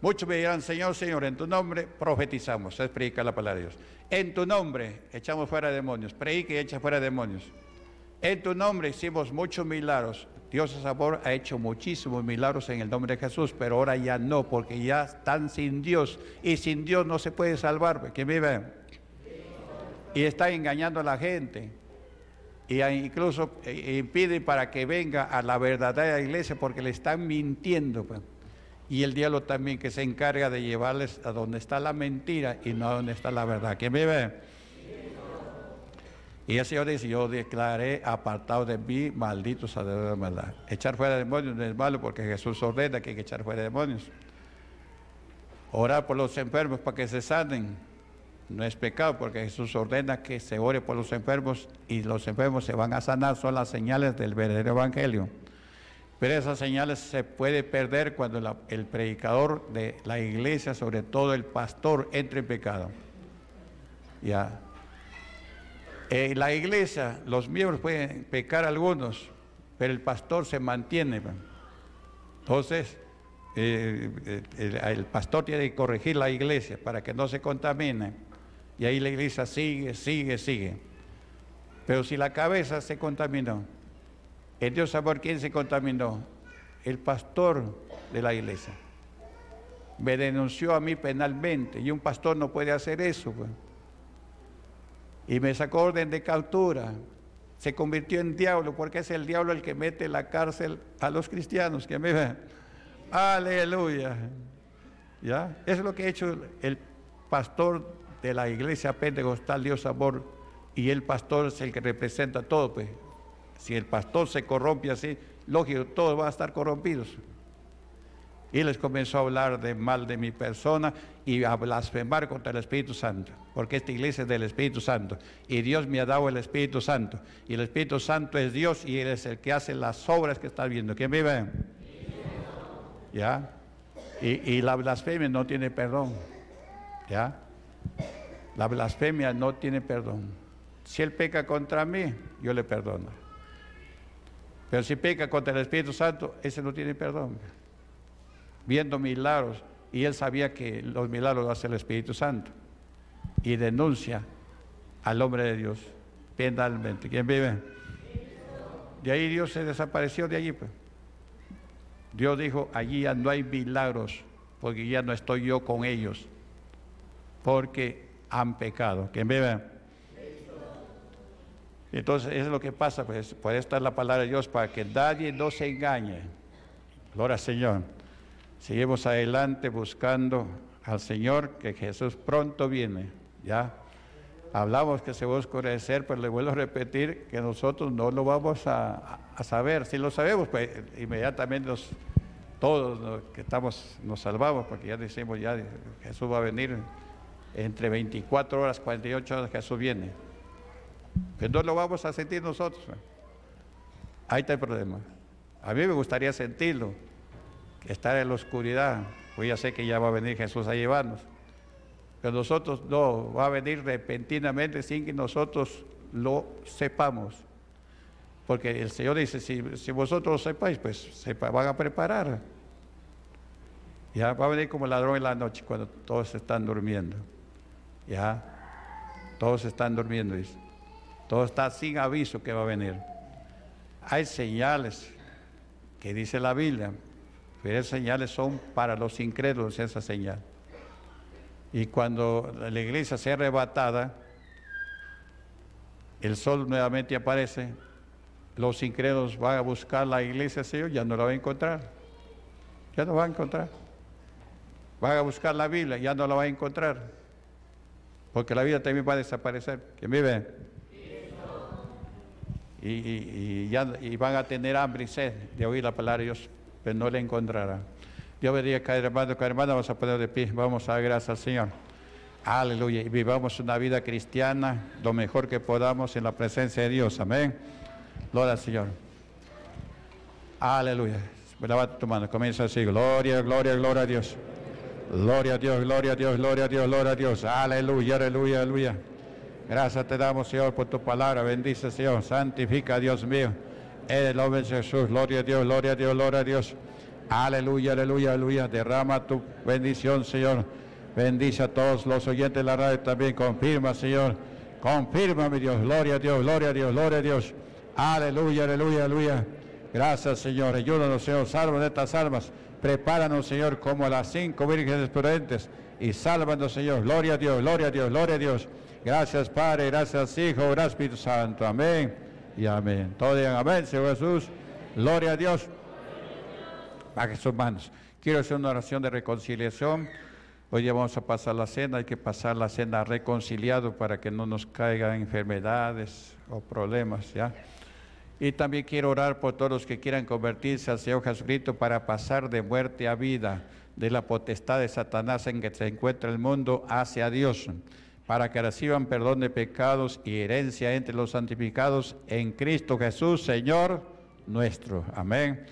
Muchos me dirán, Señor, Señor, en tu nombre profetizamos, es predicar la palabra de Dios. En tu nombre echamos fuera demonios, predica y echa fuera demonios. En tu nombre hicimos muchos milagros. Dios es amor ha hecho muchísimos milagros en el nombre de Jesús, pero ahora ya no, porque ya están sin Dios y sin Dios no se puede salvar. ¿Quién vive? Y está engañando a la gente. Y incluso eh, impiden para que venga a la verdadera iglesia porque le están mintiendo. Pues. Y el diablo también que se encarga de llevarles a donde está la mentira y no a donde está la verdad. ¿Quién vive? Y el Señor dice, yo declaré apartado de mí, malditos a de maldad. Echar fuera demonios no es malo porque Jesús ordena que hay que echar fuera demonios. Orar por los enfermos para que se sanen no es pecado porque Jesús ordena que se ore por los enfermos y los enfermos se van a sanar. Son las señales del verdadero evangelio. Pero esas señales se puede perder cuando el predicador de la iglesia, sobre todo el pastor, entre en pecado. Ya. En la iglesia, los miembros pueden pecar algunos, pero el pastor se mantiene. Entonces, eh, eh, el, pastor tiene que corregir la iglesia para que no se contamine. Y ahí la iglesia sigue, sigue, sigue. Pero si la cabeza se contaminó, el Dios sabe quién se contaminó. El pastor de la iglesia. Me denunció a mí penalmente y un pastor no puede hacer eso. Pues. Y me sacó orden de captura. Se convirtió en diablo porque es el diablo el que mete en la cárcel a los cristianos. Que me Aleluya. ¿Ya? Eso es lo que ha hecho el pastor de la iglesia pentecostal Dios Amor y el pastor es el que representa todo. Pues. Si el pastor se corrompe así, lógico, todos van a estar corrompidos. Y les comenzó a hablar de mal de mi persona y a blasfemar contra el Espíritu Santo, porque esta iglesia es del Espíritu Santo y Dios me ha dado el Espíritu Santo y el Espíritu Santo es Dios y Él es el que hace las obras que está viendo. ¿Quién vive? ¿Ya? Y, y la blasfemia no tiene perdón. ¿Ya? La blasfemia no tiene perdón. Si él peca contra mí, yo le perdono. Pero si peca contra el Espíritu Santo, ese no tiene perdón. Viendo milagros, y él sabía que los milagros los hace el Espíritu Santo. Y denuncia al hombre de Dios penalmente. ¿Quién vive? De ahí Dios se desapareció de allí. Pues. Dios dijo, allí ya no hay milagros, porque ya no estoy yo con ellos. Porque han pecado. ¿Quién vive? Entonces, eso es lo que pasa, pues, puede estar la palabra de Dios para que nadie no se engañe. Gloria al Señor. Seguimos adelante buscando al Señor, que Jesús pronto viene. Ya hablamos que se va a oscurecer, pero le vuelvo a repetir que nosotros no lo vamos a, saber. Si lo sabemos, pues inmediatamente todos los que estamos nos salvamos, porque ya decimos, ya Jesús va a venir entre 24 horas, 48 horas Jesús viene. Pero no lo vamos a sentir nosotros. Ahí está el problema. A mí me gustaría sentirlo, estar en la oscuridad, pues ya sé que ya va a venir Jesús a llevarnos. Pero nosotros no, va a venir repentinamente sin que nosotros lo sepamos. Porque el Señor dice, si, si vosotros sepáis, pues se van a preparar. Ya va a venir como ladrón en la noche cuando todos están durmiendo. Ya, todos están durmiendo, Todo está sin aviso que va a venir. Hay señales que dice la Biblia, pero esas señales son para los incrédulos, esa señal. Y cuando la iglesia sea arrebatada, el sol nuevamente aparece, los incrédulos van a buscar la iglesia, Señor, ya no la van a encontrar. Ya no van a encontrar. Van a buscar la Biblia, ya no la van a encontrar porque la vida también va a desaparecer. ¿Quién vive? Y, y, ya, y van a tener hambre y sed de oír la palabra de Dios, pero no la encontrarán. Dios bendiga cada hermano, cada hermana, vamos a poner de pie, vamos a dar gracias al Señor. Aleluya, y vivamos una vida cristiana lo mejor que podamos en la presencia de Dios, amén. Gloria al Señor. Aleluya. Levanta tu mano, comienza así, gloria, gloria, gloria a Dios. Gloria a Dios, gloria a Dios, gloria a Dios, gloria a Dios. Aleluya, aleluya, aleluya. Gracias te damos, Señor, por tu palabra. Bendice, Señor. Santifica, Dios mío. El nombre de Jesús. Gloria a Dios, gloria a Dios, gloria a Dios. Aleluya, aleluya, aleluya. Derrama tu bendición, Señor. Bendice a todos los oyentes de la radio también. Confirma, Señor. Confirma, mi Dios. Gloria a Dios, gloria a Dios, gloria a Dios. Aleluya, aleluya, aleluya. Gracias, Señor. Ayúdanos, Señor. Salva de estas almas. Prepáranos, Señor, como las cinco vírgenes prudentes. Y sálvanos, Señor. Gloria a Dios, gloria a Dios, gloria a Dios. Gracias, Padre. Gracias, Hijo. Gracias, Espíritu Santo. Amén. Y amén. Todos digan amén, Señor Jesús. Gloria a Dios. Baje sus manos. Quiero hacer una oración de reconciliación. Hoy ya vamos a pasar la cena, hay que pasar la cena reconciliado para que no nos caigan enfermedades o problemas, ¿ya? Y también quiero orar por todos los que quieran convertirse al Señor Jesucristo para pasar de muerte a vida, de la potestad de Satanás en que se encuentra el mundo hacia Dios, para que reciban perdón de pecados y herencia entre los santificados en Cristo Jesús, Señor nuestro. Amén.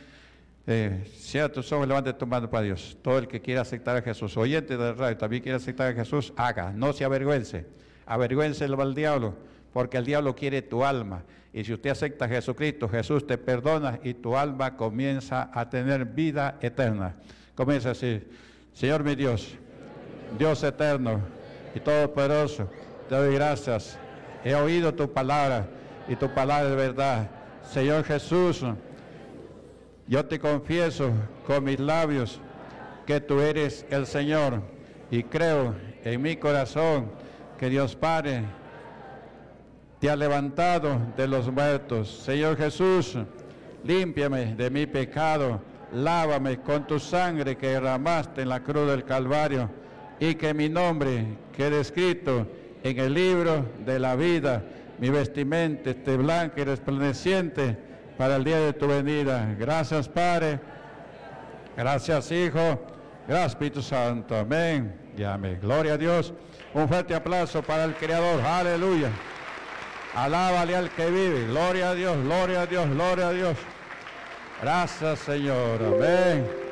Eh, cierra tus ojos, levante tu mano para Dios. Todo el que quiera aceptar a Jesús, oyente de radio, también quiere aceptar a Jesús, haga, no se avergüence. Avergüence al diablo, porque el diablo quiere tu alma. Y si usted acepta a Jesucristo, Jesús te perdona y tu alma comienza a tener vida eterna. Comienza así, Señor mi Dios, Dios eterno y todopoderoso, te doy gracias. He oído tu palabra y tu palabra es verdad. Señor Jesús, yo te confieso con mis labios que tú eres el Señor y creo en mi corazón que Dios Padre te ha levantado de los muertos. Señor Jesús, límpiame de mi pecado, lávame con tu sangre que derramaste en la cruz del Calvario y que mi nombre quede escrito en el libro de la vida. Mi vestimenta esté blanca y resplandeciente para el día de tu venida. Gracias, Padre. Gracias, Hijo. Gracias, Espíritu Santo. Amén y amén. Gloria a Dios. Un fuerte aplauso para el Creador. Aleluya. Alábale al que vive. Gloria a Dios, gloria a Dios, gloria a Dios. Gracias, Señor. Amén.